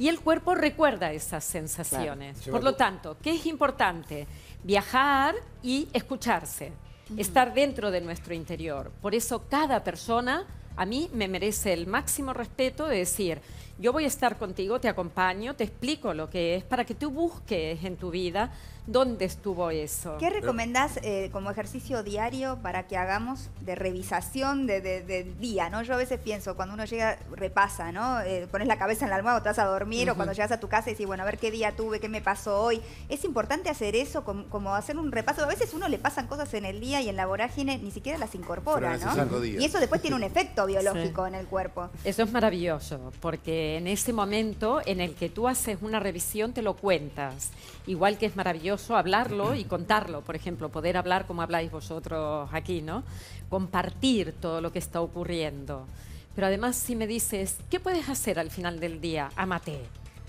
Y el cuerpo recuerda esas sensaciones. Claro. Por lo tanto, ¿qué es importante? Viajar y escucharse, estar dentro de nuestro interior. Por eso cada persona a mí me merece el máximo respeto de decir, yo voy a estar contigo, te acompaño, te explico lo que es, para que tú busques en tu vida dónde estuvo eso. ¿Qué recomendás eh, como ejercicio diario para que hagamos de revisación de- de- del día? ¿no? Yo a veces pienso, cuando uno llega, repasa, ¿no? Eh, pones la cabeza en la almohada, te vas a dormir, o cuando llegas a tu casa y decís, bueno, a ver qué día tuve, qué me pasó hoy. Es importante hacer eso, como, como hacer un repaso. A veces uno le pasan cosas en el día y en la vorágine ni siquiera las incorpora, ¿no? Y eso después tiene un efecto biológico en el cuerpo. Eso es maravilloso, porque en ese momento en el que tú haces una revisión te lo cuentas. Igual que es maravilloso hablarlo y contarlo, por ejemplo, poder hablar como habláis vosotros aquí, ¿no? Compartir todo lo que está ocurriendo. Pero además si me dices, ¿qué puedes hacer al final del día? Amate.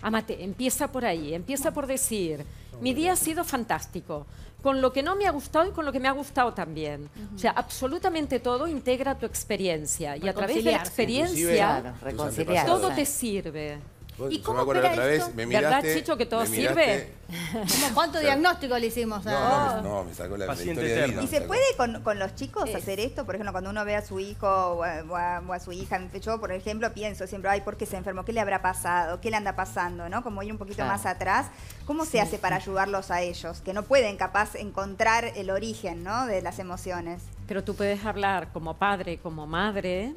Amate, empieza por ahí, empieza por decir, mi día ha sido fantástico, con lo que no me ha gustado y con lo que me ha gustado también. O sea, absolutamente todo integra tu experiencia y a través de la experiencia Claro, todo te sirve. ¿Y yo cómo me acuerdo opera otra vez, esto? me ¿Verdad, Chicho, que todo me sirve? miraste. ¿Cómo ¿Cuánto diagnóstico le hicimos? No, ah? no, me- no, me sacó la, la Paciente historia de eterno. vida. ¿Y se puede con, con los chicos hacer esto? Por ejemplo, cuando uno ve a su hijo o a, o a- o a su hija, yo por ejemplo pienso siempre, ay, ¿por qué se enfermó? ¿Qué le habrá pasado? ¿Qué le anda pasando? ¿no? Como ir un poquito Claro. más atrás. ¿Cómo se hace para ayudarlos a ellos? Que no pueden capaz encontrar el origen ¿no? de las emociones. Pero tú puedes hablar como padre, como madre,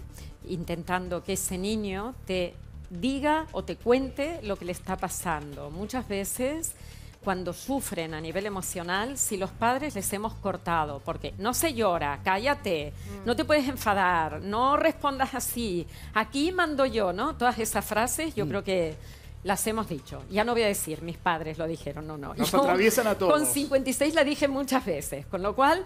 intentando que ese niño te diga o te cuente lo que le está pasando. Muchas veces cuando sufren a nivel emocional, si los padres les hemos cortado, porque no se llora, cállate, no te puedes enfadar, no respondas así, aquí mando yo, ¿no? Todas esas frases yo creo que las hemos dicho. Ya no voy a decir, mis padres lo dijeron, no, no. Nos Yo atraviesan a todos. Con 56 la dije muchas veces, con lo cual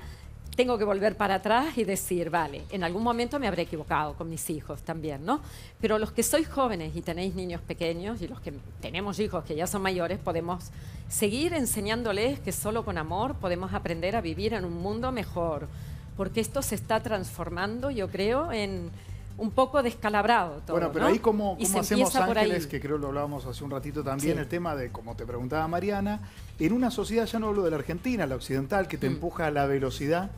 tengo que volver para atrás y decir, vale, en algún momento me habré equivocado con mis hijos también, ¿no? Pero los que sois jóvenes y tenéis niños pequeños y los que tenemos hijos que ya son mayores, podemos seguir enseñándoles que solo con amor podemos aprender a vivir en un mundo mejor, porque esto se está transformando, yo creo, en un poco descalabrado todo. Bueno, pero ¿no? ahí como, hacemos ángeles, que creo lo hablábamos hace un ratito también, Sí. el tema de, como te preguntaba Mariana, en una sociedad, ya no hablo de la Argentina, la occidental, que te Mm. empuja a la velocidad,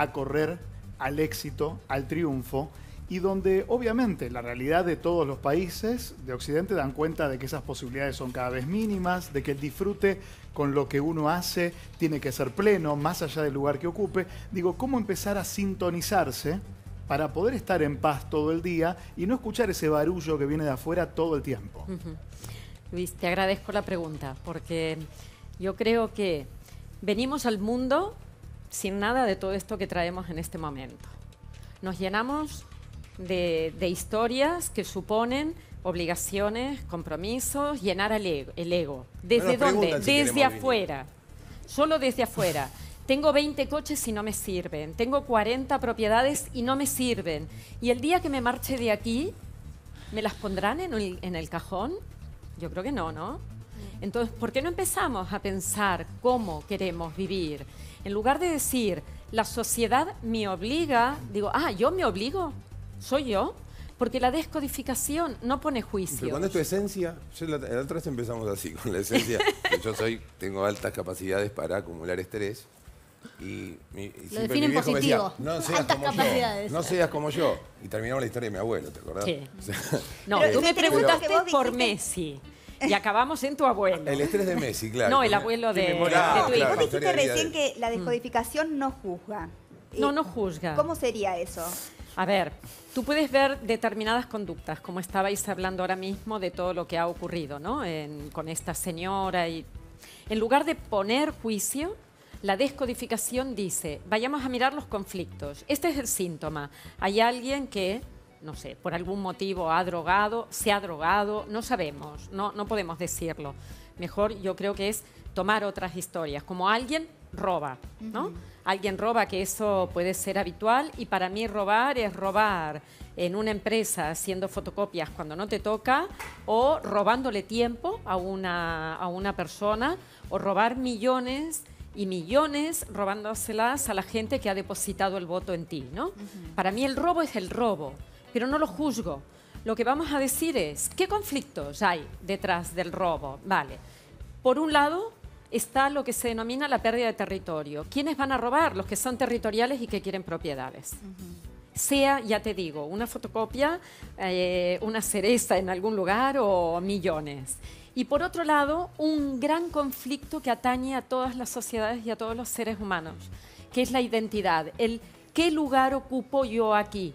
a correr, al éxito, al triunfo, y donde obviamente la realidad de todos los países de Occidente dan cuenta de que esas posibilidades son cada vez mínimas, de que el disfrute con lo que uno hace tiene que ser pleno, más allá del lugar que ocupe. Digo, ¿cómo empezar a sintonizarse para poder estar en paz todo el día y no escuchar ese barullo que viene de afuera todo el tiempo? Luis, te agradezco la pregunta, porque yo creo que venimos al mundo sin nada de todo esto que traemos en este momento. Nos llenamos de, de historias que suponen obligaciones, compromisos, llenar el ego. el ego. ¿Desde dónde? si desde vivir. afuera. Solo desde afuera. Tengo 20 coches y no me sirven. Tengo 40 propiedades y no me sirven. Y el día que me marche de aquí, ¿me las pondrán en el, en el cajón? Yo creo que no, ¿no? Entonces, ¿por qué no empezamos a pensar cómo queremos vivir? En lugar de decir, la sociedad me obliga, digo, ah, yo me obligo, soy yo, porque la descodificación no pone juicio. Pero cuando es tu esencia, yo la, la otra vez empezamos así, con la esencia, que yo soy, tengo altas capacidades para acumular estrés. Y, mi- y me decía, positivo. no seas Altas como capacidades. yo, no seas como yo. Y terminamos la historia de mi abuelo, ¿te acordás? Sí. O sea, No, eh, tú me preguntaste pero- por Messi y acabamos en tu abuelo. el estrés de Messi, claro. No, el abuelo de, de memoria. tu hijo. claro. Vos historia dijiste de recién de- que la descodificación no juzga. No, Eh, no juzga. ¿Cómo sería eso? A ver, tú puedes ver determinadas conductas, como estabais hablando ahora mismo de todo lo que ha ocurrido ¿no? En- con esta señora. Y, en lugar de poner juicio, la descodificación dice, vayamos a mirar los conflictos. Este es el síntoma. Hay alguien que, no sé, por algún motivo ha drogado, se ha drogado, no sabemos, no, no podemos decirlo. Mejor yo creo que es tomar otras historias, como alguien roba, ¿no? Alguien roba, que eso puede ser habitual, y para mí robar es robar en una empresa haciendo fotocopias cuando no te toca, o robándole tiempo a una, a una persona, o robar millones y millones robándoselas a la gente que ha depositado el voto en ti, ¿no? Para mí el robo es el robo, pero no lo juzgo. Lo que vamos a decir es, ¿qué conflictos hay detrás del robo? Vale. Por un lado, está lo que se denomina la pérdida de territorio. ¿Quiénes van a robar? Los que son territoriales y que quieren propiedades. Sea, ya te digo, una fotocopia, eh, una cereza en algún lugar o millones. Y por otro lado, un gran conflicto que atañe a todas las sociedades y a todos los seres humanos, que es la identidad. El qué lugar ocupo yo aquí.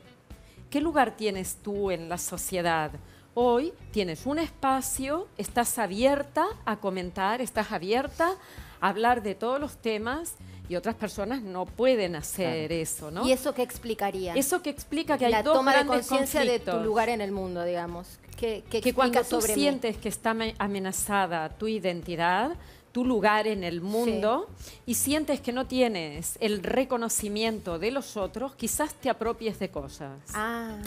¿Qué lugar tienes tú en la sociedad? Hoy tienes un espacio, estás abierta a comentar, estás abierta a hablar de todos los temas y otras personas no pueden hacer eso, ¿no? ¿Y eso qué explicaría? Eso que explica que hay la dos toma de conciencia de tu lugar en el mundo, digamos. ¿Qué, qué que cuando tú sobre mí? sientes que está ame- amenazada tu identidad, tu lugar en el mundo, y sientes que no tienes el reconocimiento de los otros, quizás te apropies de cosas. Ah,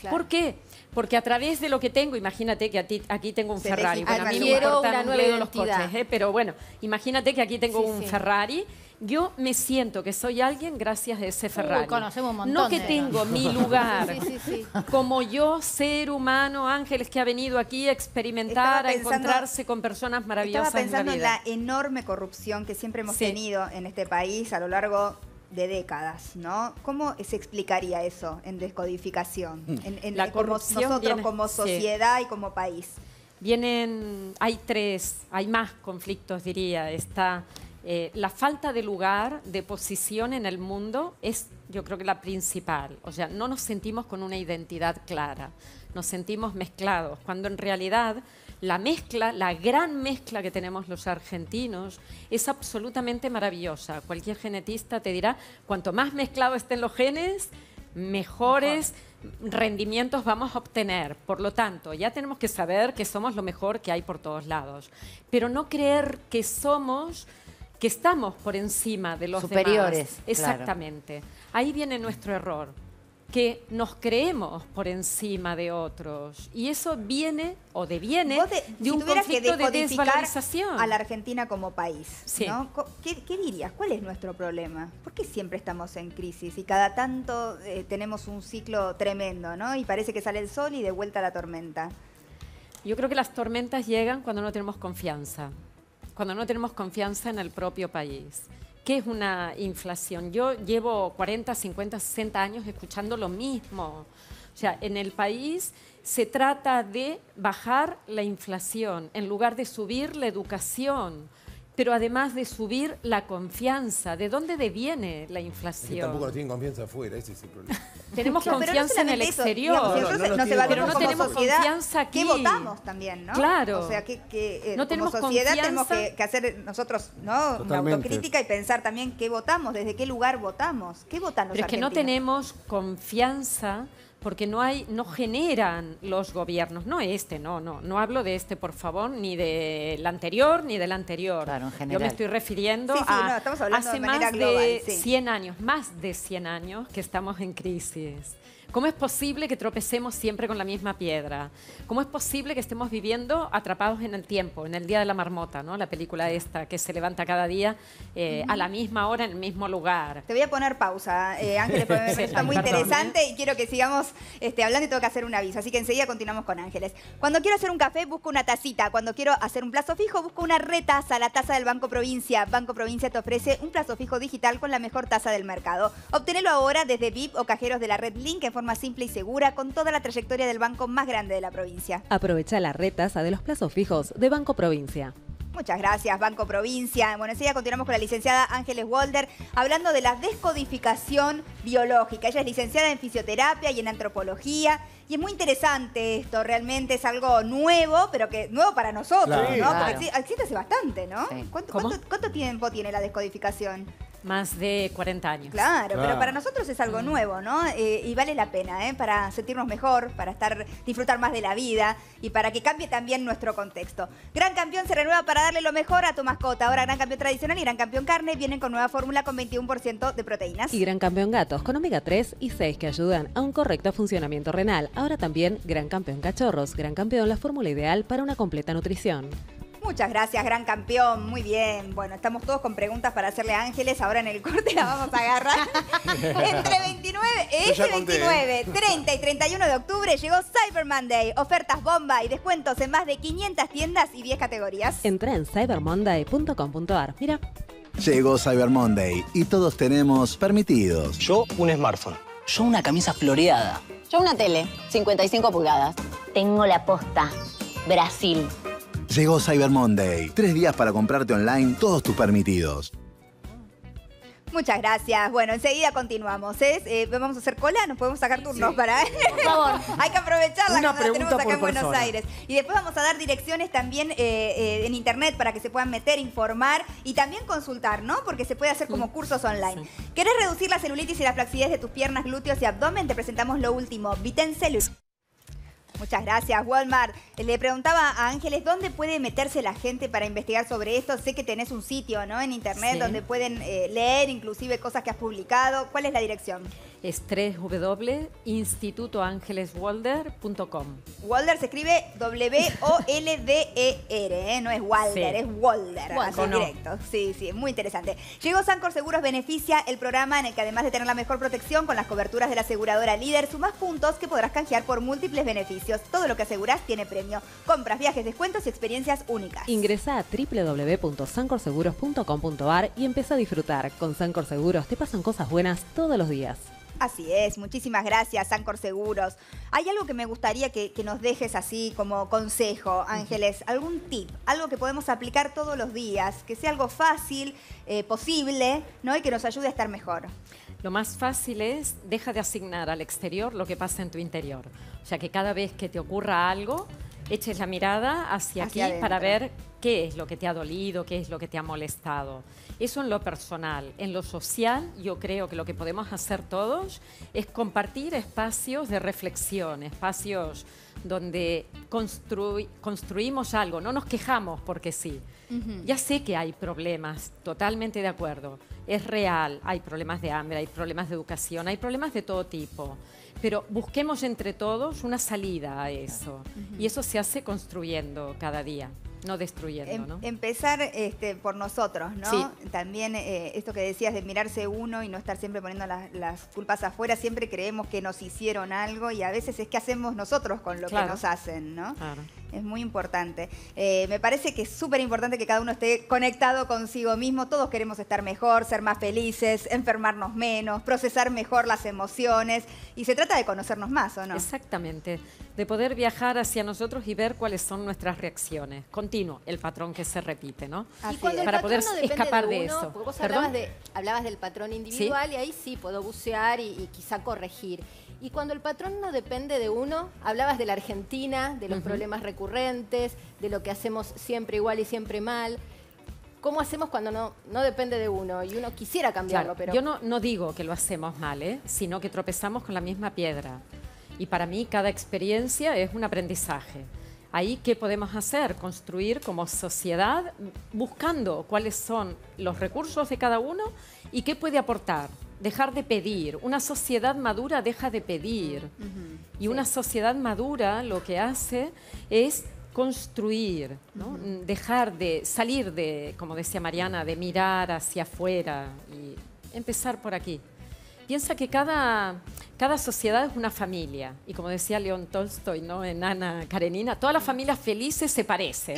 claro. ¿Por qué? Porque a través de lo que tengo, imagínate que a ti- aquí tengo un Se Ferrari. Bueno, a mí no me importan los coches, ¿eh? pero bueno, imagínate que aquí tengo Sí, un sí. Ferrari. Yo me siento que soy alguien gracias a ese Ferrari. conocemos un montón no que de- tengo mi lugar Sí, sí, sí. como yo, ser humano, ángeles que ha venido aquí a experimentar, a encontrarse con personas maravillosas Estaba pensando en en la enorme corrupción que siempre hemos Sí. tenido en este país a lo largo de décadas, ¿no? ¿Cómo se explicaría eso en descodificación? En, en- La como nosotros viene- como sí. sociedad y como país. Vienen, hay tres, hay más conflictos, diría. Está eh, la falta de lugar, de posición en el mundo, es yo creo que la principal. O sea, no nos sentimos con una identidad clara, nos sentimos mezclados, cuando en realidad la mezcla, la gran mezcla que tenemos los argentinos es absolutamente maravillosa. Cualquier genetista te dirá, cuanto más mezclado estén los genes, mejores rendimientos vamos a obtener. Por lo tanto, ya tenemos que saber que somos lo mejor que hay por todos lados, pero no creer que somos que estamos por encima de los Superiores, demás. claro. Exactamente. Ahí viene nuestro error, que nos creemos por encima de otros y eso viene o deviene de, de si un que conflicto de desvalorización. a la Argentina como país, Sí. ¿no? Co- ¿Qué, qué dirías? ¿Cuál es nuestro problema? ¿Por qué siempre estamos en crisis y cada tanto eh, tenemos un ciclo tremendo, ¿no? Y parece que sale el sol y de vuelta la tormenta. Yo creo que las tormentas llegan cuando no tenemos confianza, cuando no tenemos confianza en el propio país. ¿Qué es una inflación? Yo llevo 40, 50, 60 años escuchando lo mismo. sea, en el país se trata de bajar la inflación en lugar de subir la educación pero además de subir la confianza. ¿De dónde deviene la Es que inflación? tampoco no tienen confianza afuera, ese es el problema. Tenemos Claro, no confianza en el eso, exterior. digamos, nosotros nos evaluamos pero no como tenemos sociedad, confianza aquí. ¿Qué votamos también, no? Claro. O sea, que, que, eh, No como tenemos sociedad tenemos que, que hacer nosotros, ¿no? Una autocrítica y pensar también qué votamos, desde qué lugar votamos. ¿Qué votan los Pero es que no tenemos confianza porque no hay, no generan los gobiernos, no este, no, no, no hablo de este, por favor, ni del anterior ni del anterior. Yo me general. estoy refiriendo Sí, sí, a no, estamos hablando hace de más global, de sí. 100 años, más de 100 años que estamos en crisis. ¿Cómo es posible que tropecemos siempre con la misma piedra? ¿Cómo es posible que estemos viviendo atrapados en el tiempo, en el Día de la Marmota, ¿no? la película esta que se levanta cada día eh, a la misma hora en el mismo lugar? Te voy a poner pausa, eh, Ángeles, porque Sí, resulta muy perdón, ¿eh? interesante y quiero que sigamos este, hablando y tengo que hacer un aviso. Así que enseguida continuamos con Ángeles. Cuando quiero hacer un café, busco una tacita. Cuando quiero hacer un plazo fijo, busco una retaza, la taza del Banco Provincia. Banco Provincia te ofrece un plazo fijo digital con la mejor tasa del mercado. Obtenelo ahora desde VIP o cajeros de la red Link en forma simple y segura con toda la trayectoria del banco más grande de la provincia. Aprovecha la retasa de los plazos fijos de Banco Provincia. Muchas gracias, Banco Provincia. Bueno, enseguida continuamos con la licenciada Ángeles Walder hablando de la descodificación biológica. Ella es licenciada en fisioterapia y en antropología. Y es muy interesante esto, realmente es algo nuevo, pero que nuevo para nosotros, Claro. ¿no? Claro. Porque exi- existe hace bastante, ¿no? Sí. ¿Cuánto, ¿Cómo? cuánto- cuánto tiempo tiene la descodificación? Más de 40 años. Claro, pero para nosotros es algo nuevo, ¿no? Eh, y vale la pena, ¿eh? Para sentirnos mejor, para estar, disfrutar más de la vida y para que cambie también nuestro contexto. Gran Campeón se renueva para darle lo mejor a tu mascota. Ahora Gran Campeón Tradicional y Gran Campeón Carne vienen con nueva fórmula con 21% de proteínas. Y Gran Campeón Gatos con omega 3 y 6 que ayudan a un correcto funcionamiento renal. Ahora también Gran Campeón Cachorros. Gran Campeón la fórmula ideal para una completa nutrición. Muchas gracias, Gran Campeón. Muy bien. Bueno, estamos todos con preguntas para hacerle a Ángeles. Ahora en el corte la vamos a agarrar. Entre 29, Yo este ya conté, 29, 30 y 31 de octubre llegó Cyber Monday. Ofertas bomba y descuentos en más de 500 tiendas y 10 categorías. Entra en cybermonday.com.ar. Mira. Llegó Cyber Monday y todos tenemos permitidos. Yo un smartphone. Yo una camisa floreada. Yo una tele, 55 pulgadas. Tengo la posta. Brasil. Llegó Cyber Monday. Tres días para comprarte online todos tus permitidos. Muchas gracias. Bueno, enseguida continuamos. ¿eh? Eh, vamos a hacer cola, nos podemos sacar turnos para. Por favor. Hay que aprovecharla Una cuando la tenemos pregunta acá por en Buenos persona. Aires. Y después vamos a dar direcciones también eh, eh, en internet para que se puedan meter, informar y también consultar, ¿no? Porque se puede hacer como cursos online. ¿Querés reducir la celulitis y la flacidez de tus piernas, glúteos y abdomen? Te presentamos lo último, Viten Celu. Muchas gracias, Walmart. Le preguntaba a Ángeles dónde puede meterse la gente para investigar sobre esto. Sé que tenés un sitio, ¿no? En internet Sí. donde pueden eh, leer inclusive cosas que has publicado. ¿Cuál es la dirección? Es www.institutoangeleswalder.com. Walder se escribe W-O-L-D-E-R, ¿eh? no es Walder, Sí. es Walder, así directo. Sí, sí, muy interesante. Llegó Sancor Seguros Beneficia, el programa en el que además de tener la mejor protección con las coberturas de la aseguradora líder, sumas puntos que podrás canjear por múltiples beneficios. Todo lo que asegurás tiene premio. Compras, viajes, descuentos y experiencias únicas. Ingresa a www.sancorseguros.com.ar y empieza a disfrutar. Con Sancor Seguros te pasan cosas buenas todos los días. Así es, muchísimas gracias, Sancor Seguros. Hay algo que me gustaría que, que nos dejes así como consejo, Ángeles, algún tip, algo que podemos aplicar todos los días, que sea algo fácil, eh, posible, ¿no? Y que nos ayude a estar mejor. Lo más fácil es deja de asignar al exterior lo que pasa en tu interior. O sea, que cada vez que te ocurra algo, eches la mirada hacia, Hacia aquí para ver qué es lo que te ha dolido, qué es lo que te ha molestado. Eso en lo personal. En lo social, yo creo que lo que podemos hacer todos es compartir espacios de reflexión, espacios donde construi- construimos algo, no nos quejamos porque sí. Ya sé que hay problemas, totalmente de acuerdo. Es real, hay problemas de hambre, hay problemas de educación, hay problemas de todo tipo. Pero busquemos entre todos una salida a eso. Y eso se hace construyendo cada día, no destruyendo, Em- ¿no? Empezar este, por nosotros, ¿no? Sí. También eh, esto que decías de mirarse uno y no estar siempre poniendo las, las culpas afuera, siempre creemos que nos hicieron algo y a veces es que hacemos nosotros con lo Claro. que nos hacen, ¿no? Claro. Es muy importante. Eh, me parece que es súper importante que cada uno esté conectado consigo mismo. Todos queremos estar mejor, ser más felices, enfermarnos menos, procesar mejor las emociones. Y se trata de conocernos más, ¿o no? Exactamente. De poder viajar hacia nosotros y ver cuáles son nuestras reacciones. Continuo, el patrón que se repite, ¿no? Y cuando el Para poder no escapar de, uno, eso. porque Vos ¿Perdón? hablabas, de, hablabas del patrón individual y ahí sí puedo bucear y, y quizá corregir. Y cuando el patrón no depende de uno, hablabas de la Argentina, de los problemas recurrentes, de lo que hacemos siempre igual y siempre mal. ¿Cómo hacemos cuando no, no depende de uno y uno quisiera cambiarlo? Claro, pero Yo no, no digo que lo hacemos mal, ¿eh? sino que tropezamos con la misma piedra. Y para mí cada experiencia es un aprendizaje. Ahí, ¿qué podemos hacer? Construir como sociedad buscando cuáles son los recursos de cada uno y qué puede aportar. Dejar de pedir. Una sociedad madura deja de pedir. Y una sociedad madura lo que hace es construir, ¿no? Dejar de salir de, como decía Mariana, de mirar hacia afuera y empezar por aquí. Piensa que cada, cada sociedad es una familia. Y como decía León Tolstoy ¿no? en Ana Karenina, todas las familias felices se parecen.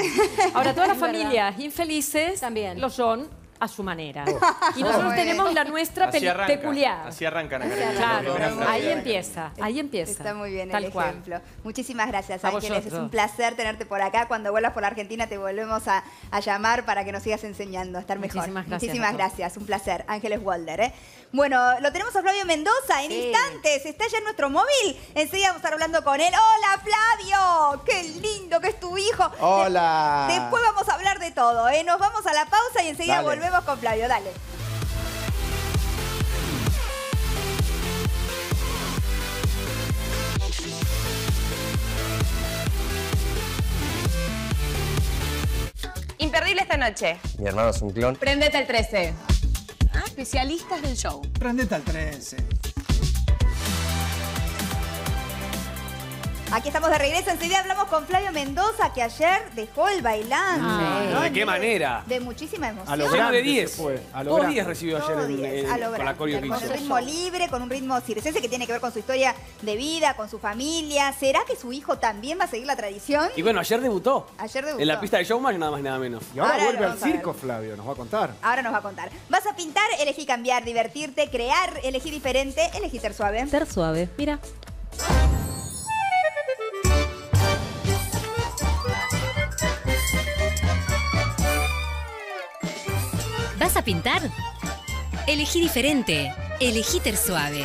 Ahora, todas las familias infelices También. lo son a su manera. Oh. Y nosotros tenemos la nuestra Así arranca, peculiar. Así arrancan acá. Claro, ahí empieza, ahí empieza. Está muy bien Tal el cual. ejemplo. Muchísimas gracias, A Ángeles. Es un placer tenerte por acá. Cuando vuelvas por la Argentina te volvemos a, a llamar para que nos sigas enseñando a estar mejor. Muchísimas gracias Muchísimas gracias. Un placer. Ángeles Walder. ¿eh? Bueno, lo tenemos a Flavio Mendoza en Sí. instantes. Está ya en nuestro móvil. Enseguida vamos a estar hablando con él. ¡Hola, Flavio! ¡Qué lindo que es tu hijo! Hola. Después vamos a hablar de todo. ¿eh? Nos vamos a la pausa y enseguida Dale. volvemos con Flavio. Dale. Imperdible esta noche. Mi hermano es un clon. Prendete el 13. Ah, especialistas del show. Prendete al 13. Aquí estamos de regreso. Enseguida hablamos con Flavio Mendoza, que ayer dejó el bailando. Ah, ¿no? ¿de qué manera? De muchísima emoción. A lo grande de 10. se fue, a lo Dos grande. 10 recibió ayer en- 10, en- a lo con la coreo que con un ritmo libre, con un ritmo circense que tiene que ver con su historia de vida, con su familia. ¿Será que su hijo también va a seguir la tradición? Y bueno, ayer debutó. Ayer debutó. En la pista de Showmatch, nada más y nada menos. Y ahora, Ahora vuelve al circo, Flavio, nos va a contar. Ahora nos va a contar. ¿Vas a pintar? Elegí cambiar, divertirte, crear, elegí diferente, elegí ser suave. Ser suave, mira. ¿Vas a pintar? Elegí diferente. Elegí Ter Suave.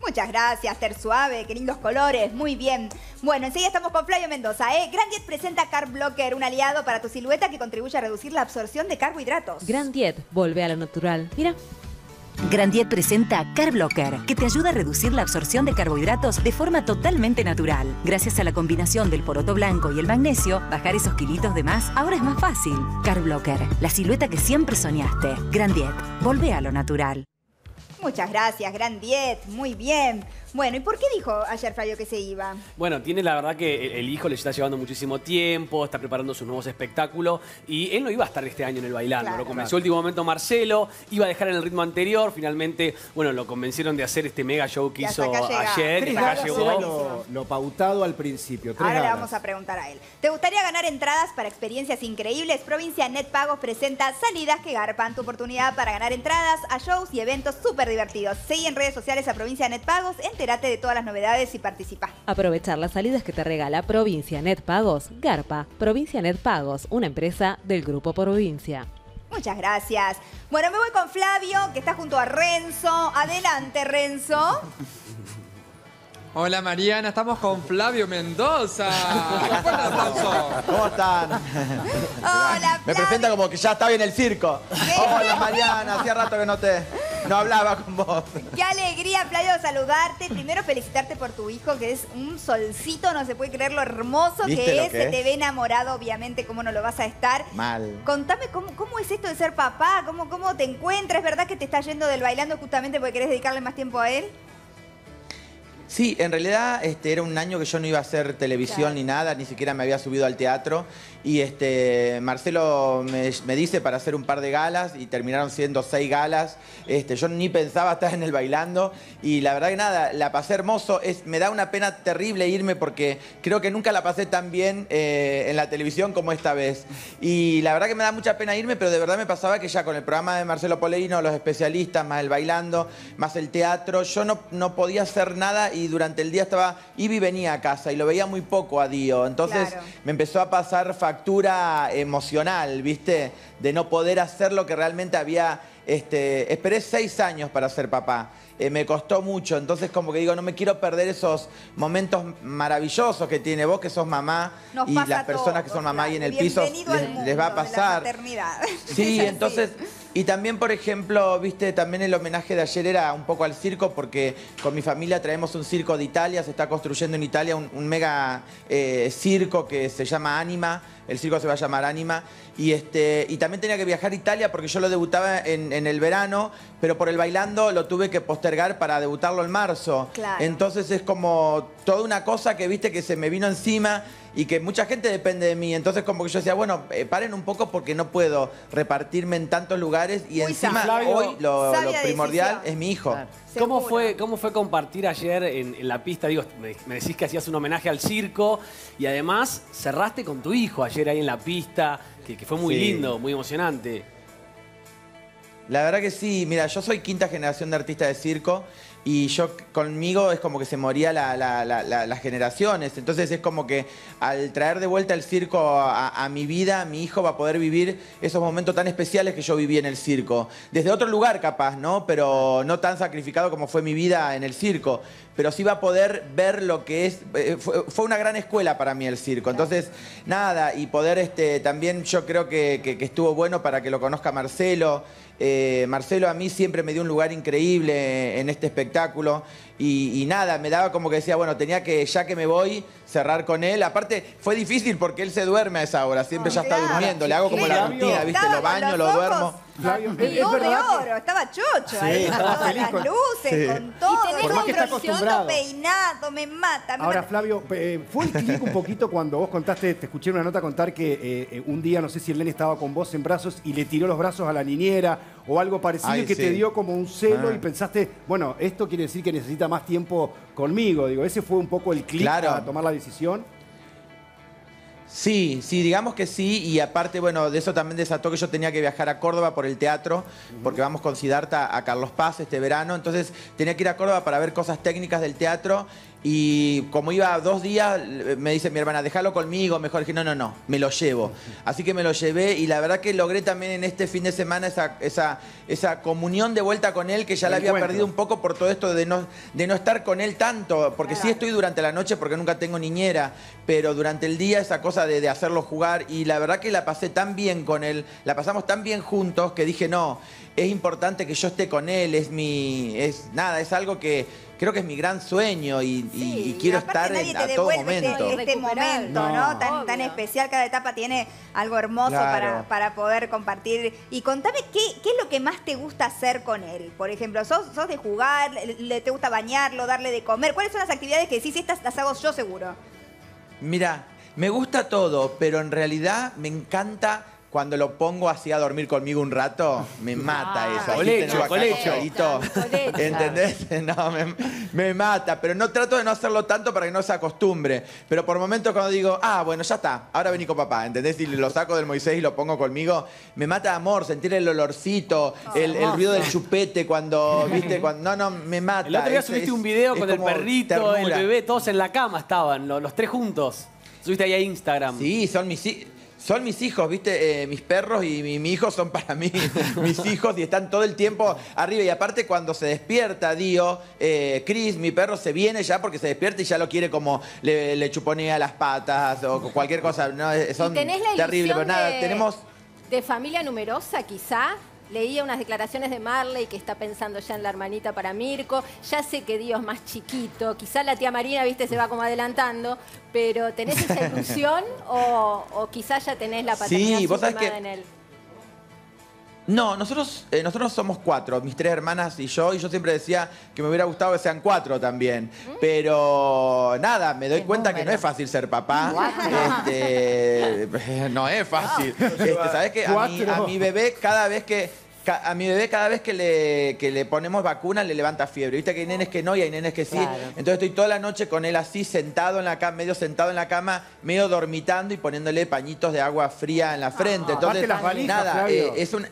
Muchas gracias, Ter Suave, qué lindos colores, muy bien. Bueno, enseguida estamos con Flavio Mendoza, ¿eh? Grandiet presenta Carb Blocker, un aliado para tu silueta que contribuye a reducir la absorción de carbohidratos. Grand Diet, vuelve a lo natural. Mira. Grandiet presenta Carb Blocker, que te ayuda a reducir la absorción de carbohidratos de forma totalmente natural. Gracias a la combinación del poroto blanco y el magnesio, bajar esos kilitos de más ahora es más fácil. Carb Blocker, la silueta que siempre soñaste. Grandiet, volvé a lo natural. Muchas gracias, Grandiet, muy bien. Bueno, ¿y por qué dijo ayer Flavio que se iba? Bueno, tiene la verdad que el- el hijo le está llevando muchísimo tiempo, está preparando sus nuevos espectáculos y él no iba a estar este año en el bailando. Claro. Lo convenció último momento Marcelo, iba a dejar en el ritmo anterior, finalmente, bueno, lo convencieron de hacer este mega show que hizo ayer, Tres hasta acá llegó. lo, lo pautado al principio. Tres Ahora le vamos a preguntar a él. ¿Te gustaría ganar entradas para experiencias increíbles? Provincia Net Pagos presenta Salidas que Garpan, tu oportunidad para ganar entradas a shows y eventos súper divertidos. Seguí en redes sociales a Provincia Net Pagos, entérate de todas las novedades y participa. Aprovechar las salidas que te regala Provincia Net Pagos, Garpa. Provincia Net Pagos, una empresa del Grupo Provincia. Muchas gracias. Bueno, me voy con Flavio, que está junto a Renzo. Adelante, Renzo. Hola Mariana, estamos con Flavio Mendoza. ¿Cómo están? Hola, Me presenta como que ya estaba en el circo. Hola Mariana, hacía rato que no te no hablaba con vos. Qué alegría, Flavio, saludarte. Primero felicitarte por tu hijo, que es un solcito, no se puede creer lo hermoso ¿Viste que lo es. que Se es? te ve enamorado, obviamente, cómo no lo vas a estar. Mal. Contame cómo, cómo es esto de ser papá, cómo, cómo te encuentras, ¿es verdad que te estás yendo del bailando justamente porque querés dedicarle más tiempo a él? Sí, en realidad este, era un año que yo no iba a hacer televisión ni nada, ni siquiera me había subido al teatro. Y este, Marcelo me, me dice para hacer un par de galas y terminaron siendo seis galas. Este, yo ni pensaba estar en el bailando y la verdad que nada, la pasé hermoso. Es, me da una pena terrible irme porque creo que nunca la pasé tan bien eh, en la televisión como esta vez. Y la verdad que me da mucha pena irme, pero de verdad me pasaba que ya con el programa de Marcelo Poleino, los especialistas, más el bailando, más el teatro, yo no, no podía hacer nada y durante el día estaba, iba y venía a casa y lo veía muy poco a Dio. Entonces Claro. me empezó a pasar factura emocional, ¿viste? De no poder hacer lo que realmente había... Este, esperé seis años para ser papá. Eh, me costó mucho, entonces como que digo, no me quiero perder esos momentos maravillosos que tiene vos, que sos mamá, Nos y las personas que son mamá y en el piso les, va a la pasar. Sí, entonces, y también, por ejemplo, viste, también el homenaje de ayer era un poco al circo, porque con mi familia traemos un circo de Italia, se está construyendo en Italia un, un mega eh, circo que se llama Anima, el circo se va a llamar Anima, y, este, y también tenía que viajar a Italia porque yo lo debutaba en, en el verano, pero por el bailando lo tuve que postergar para debutarlo en marzo. Claro. Entonces es como toda una cosa que viste que se me vino encima y que mucha gente depende de mí. Entonces como que yo decía, bueno, eh, paren un poco porque no puedo repartirme en tantos lugares y Muy encima sabio. hoy lo, primordial decisión. es mi hijo. ¿Cómo fue, ¿Cómo fue compartir ayer en, en la pista? Digo, me, me decís que hacías un homenaje al circo y además cerraste con tu hijo ayer ahí en la pista, que, que fue muy Sí. lindo, muy emocionante. La verdad que sí, mira, yo soy quinta generación de artista de circo y yo conmigo es como que se moría la- la- la- la- las generaciones. Entonces es como que al traer de vuelta el circo a, a mi vida, mi hijo va a poder vivir esos momentos tan especiales que yo viví en el circo. Desde otro lugar capaz, ¿no? Pero no tan sacrificado como fue mi vida en el circo. Pero sí va a poder ver lo que es... eh, Fue, fue una gran escuela para mí el circo. Entonces, nada, y poder este, también yo creo que, que- que estuvo bueno para que lo conozca Marcelo. Eh, Marcelo a mí siempre me dio un lugar increíble en este espectáculo y, y nada, me daba como que decía, bueno, tenía que, ya que me voy, cerrar con él. Aparte, fue difícil porque él se duerme a esa hora, siempre ya está durmiendo, le hago como la rutina, ¿viste? Lo baño, lo duermo. Flavio, es de que- oro, estaba chocho Sí, ahí, con estaba todas feliz las con- luces, Sí. con todo. Y tenés que está acostumbrado. peinado, me mata. me Ahora, mata. Flavio, eh, fue el clic un poquito cuando vos contaste, te escuché en una nota contar que eh, eh, un día, no sé si el nene estaba con vos en brazos y le tiró los brazos a la niñera o algo parecido Ay, y que sí. te dio como un celo Ah. y pensaste, bueno, esto quiere decir que necesita más tiempo conmigo. Digo, ese fue un poco el clic Claro. para tomar la decisión. Sí, sí, digamos que sí, y aparte, bueno, de eso también desató que yo tenía que viajar a Córdoba por el teatro, porque vamos con Sidarta a Carlos Paz este verano, entonces tenía que ir a Córdoba para ver cosas técnicas del teatro, y como iba dos días, me dice mi hermana, déjalo conmigo, mejor dije, no, no, no, me lo llevo. Así que me lo llevé, y la verdad que logré también en este fin de semana esa, esa, esa comunión de vuelta con él, que ya la había perdido un poco por todo esto de no, de no estar con él tanto, porque sí estoy durante la noche porque nunca tengo niñera, pero durante el día esa cosa de, de hacerlo jugar y la verdad que la pasé tan bien con él, la pasamos tan bien juntos que dije, no, es importante que yo esté con él, es mi, es nada, es algo que creo que es mi gran sueño y, y- y quiero aparte estar nadie en- te a todo devuelve este- momento. Este, momento, ¿no? No. Tan, tan especial, cada etapa tiene algo hermoso Claro. para, para poder compartir. Y contame, ¿qué, ¿qué es lo que más te gusta hacer con él? Por ejemplo, ¿sos, sos de jugar? Le, le- ¿Te gusta bañarlo, darle de comer? ¿Cuáles son las actividades que decís, estas las hago yo seguro? Mira, me gusta todo, pero en realidad me encanta cuando lo pongo así a dormir conmigo un rato, me mata Ah, eso. Colecho, colecho. ¿Entendés? No, me, me mata, pero no trato de no hacerlo tanto para que no se acostumbre. Pero por momentos cuando digo, ah, bueno, ya está, ahora vení con papá, ¿entendés? Y lo saco del Moisés y lo pongo conmigo, me mata de amor, sentir el olorcito, el, el ruido del chupete cuando, viste, cuando, no, no, me mata. El otro día Es- subiste es- un video con el perrito, el ternura. bebé, todos en la cama estaban, lo- los, tres juntos. Subiste ahí a Instagram. Sí, son mis Son mis hijos, ¿viste? Eh, mis perros y mi, mi hijo son para mí mis hijos y están todo el tiempo arriba. Y aparte cuando se despierta Dio, eh, Chris, mi perro, se viene ya porque se despierta y ya lo quiere como le, le chuponea las patas o cualquier cosa. No, Eh, son ¿Y tenés la terribles, pero nada, de, tenemos... de familia numerosa, quizá? Leía unas declaraciones de Marley que está pensando ya en la hermanita para Mirko. Ya sé que Dios más chiquito. Quizá la tía Marina, viste, se va como adelantando. Pero ¿tenés esa ilusión o, o quizá ya tenés la paternidad Sí, vos sabés que- en él? No, nosotros, eh, nosotros somos cuatro, mis tres hermanas y yo, y yo siempre decía que me hubiera gustado que sean cuatro también. Pero nada, me doy cuenta que no es fácil ser papá. Este, no es fácil. Este, ¿Sabes qué? A mi, a mi bebé cada vez que. A mi bebé cada vez que le, que le ponemos vacuna le levanta fiebre. Viste que hay nenes que no y hay nenes que sí. Claro. Entonces estoy toda la noche con él así, sentado en la cama, medio sentado en la cama, medio dormitando y poniéndole pañitos de agua fría en la frente. Entonces, Aparte las valijas, nada, eh, es un...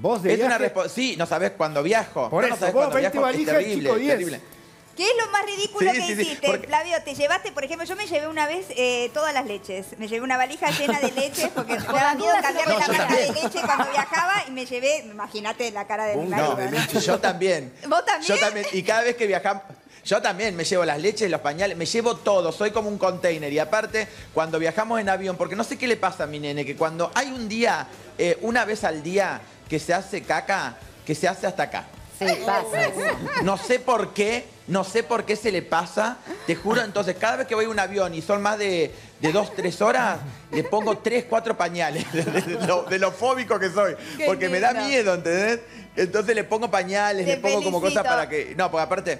Vos de es una viaje- respo- Sí, no sabes cuándo viajo. Por No, no eso, sabés vos cuándo 20 viajo, es valijas, terrible, chico, 10. terrible. ¿Qué es lo más ridículo Sí, que sí, sí, hiciste, porque- Flavio? Te llevaste, por ejemplo, yo me llevé una vez eh, todas las leches. Me llevé una valija llena de leches porque me daba miedo cambiarle No, la yo marca también. de leche cuando viajaba y me llevé, imagínate la cara de mi marido. No, yo también. ¿Vos también? Yo también. Y cada vez que viajamos. Yo también me llevo las leches, los pañales, me llevo todo, soy como un container. Y aparte, cuando viajamos en avión, porque no sé qué le pasa a mi nene, que cuando hay un día, eh, una vez al día, que se hace caca, que se hace hasta acá. Sí, pasa eso. No sé por qué, no sé por qué se le pasa, te juro. Entonces, cada vez que voy a un avión y son más de, de dos, tres horas, le pongo tres, cuatro pañales, de, de lo, de lo fóbico que soy. Qué porque me da miedo, ¿entendés? Entonces le pongo pañales, Te le pongo como cosas para que. No, porque aparte.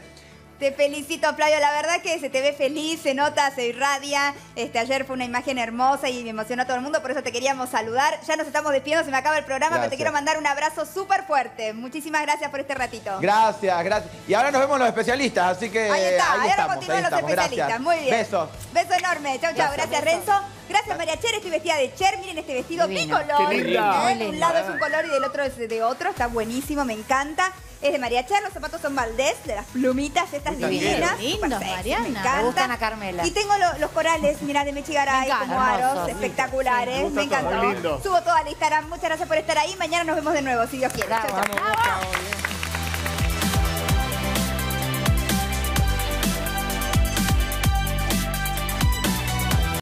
Te felicito, Flavio. La verdad que se te ve feliz, se nota, se irradia. Este, ayer fue una imagen hermosa y me emocionó a todo el mundo, por eso te queríamos saludar. Ya nos estamos despidiendo, se me acaba el programa, pero te quiero mandar un abrazo súper fuerte. Muchísimas gracias por este ratito. Gracias, gracias. Y ahora nos vemos los especialistas, así que. Ahí está, ahora estamos, continúan ahí los estamos. especialistas. Gracias. Muy bien. Besos. Beso enorme. Chau, chau. Gracias. Gracias, Renzo. Gracias, María Cher. Estoy vestida de Cher. Miren este vestido Divino. bicolor. Qué. ¿eh? Muy Un lado es un color y del otro es de otro. Está buenísimo, me encanta. Es de María Cher. Los zapatos son Valdés, de las plumitas estas Muy divinas. lindos, Mariana. Me Me encanta. gustan a Carmela. Y tengo lo- los corales, mirá, de Mechigaray, Me como aros, Hermosos. espectaculares. Sí, me me encantó. Subo todo al Instagram. Muchas gracias por estar ahí. Mañana nos vemos de nuevo, si Dios quiere. Chau, chau. Vamos, Boca,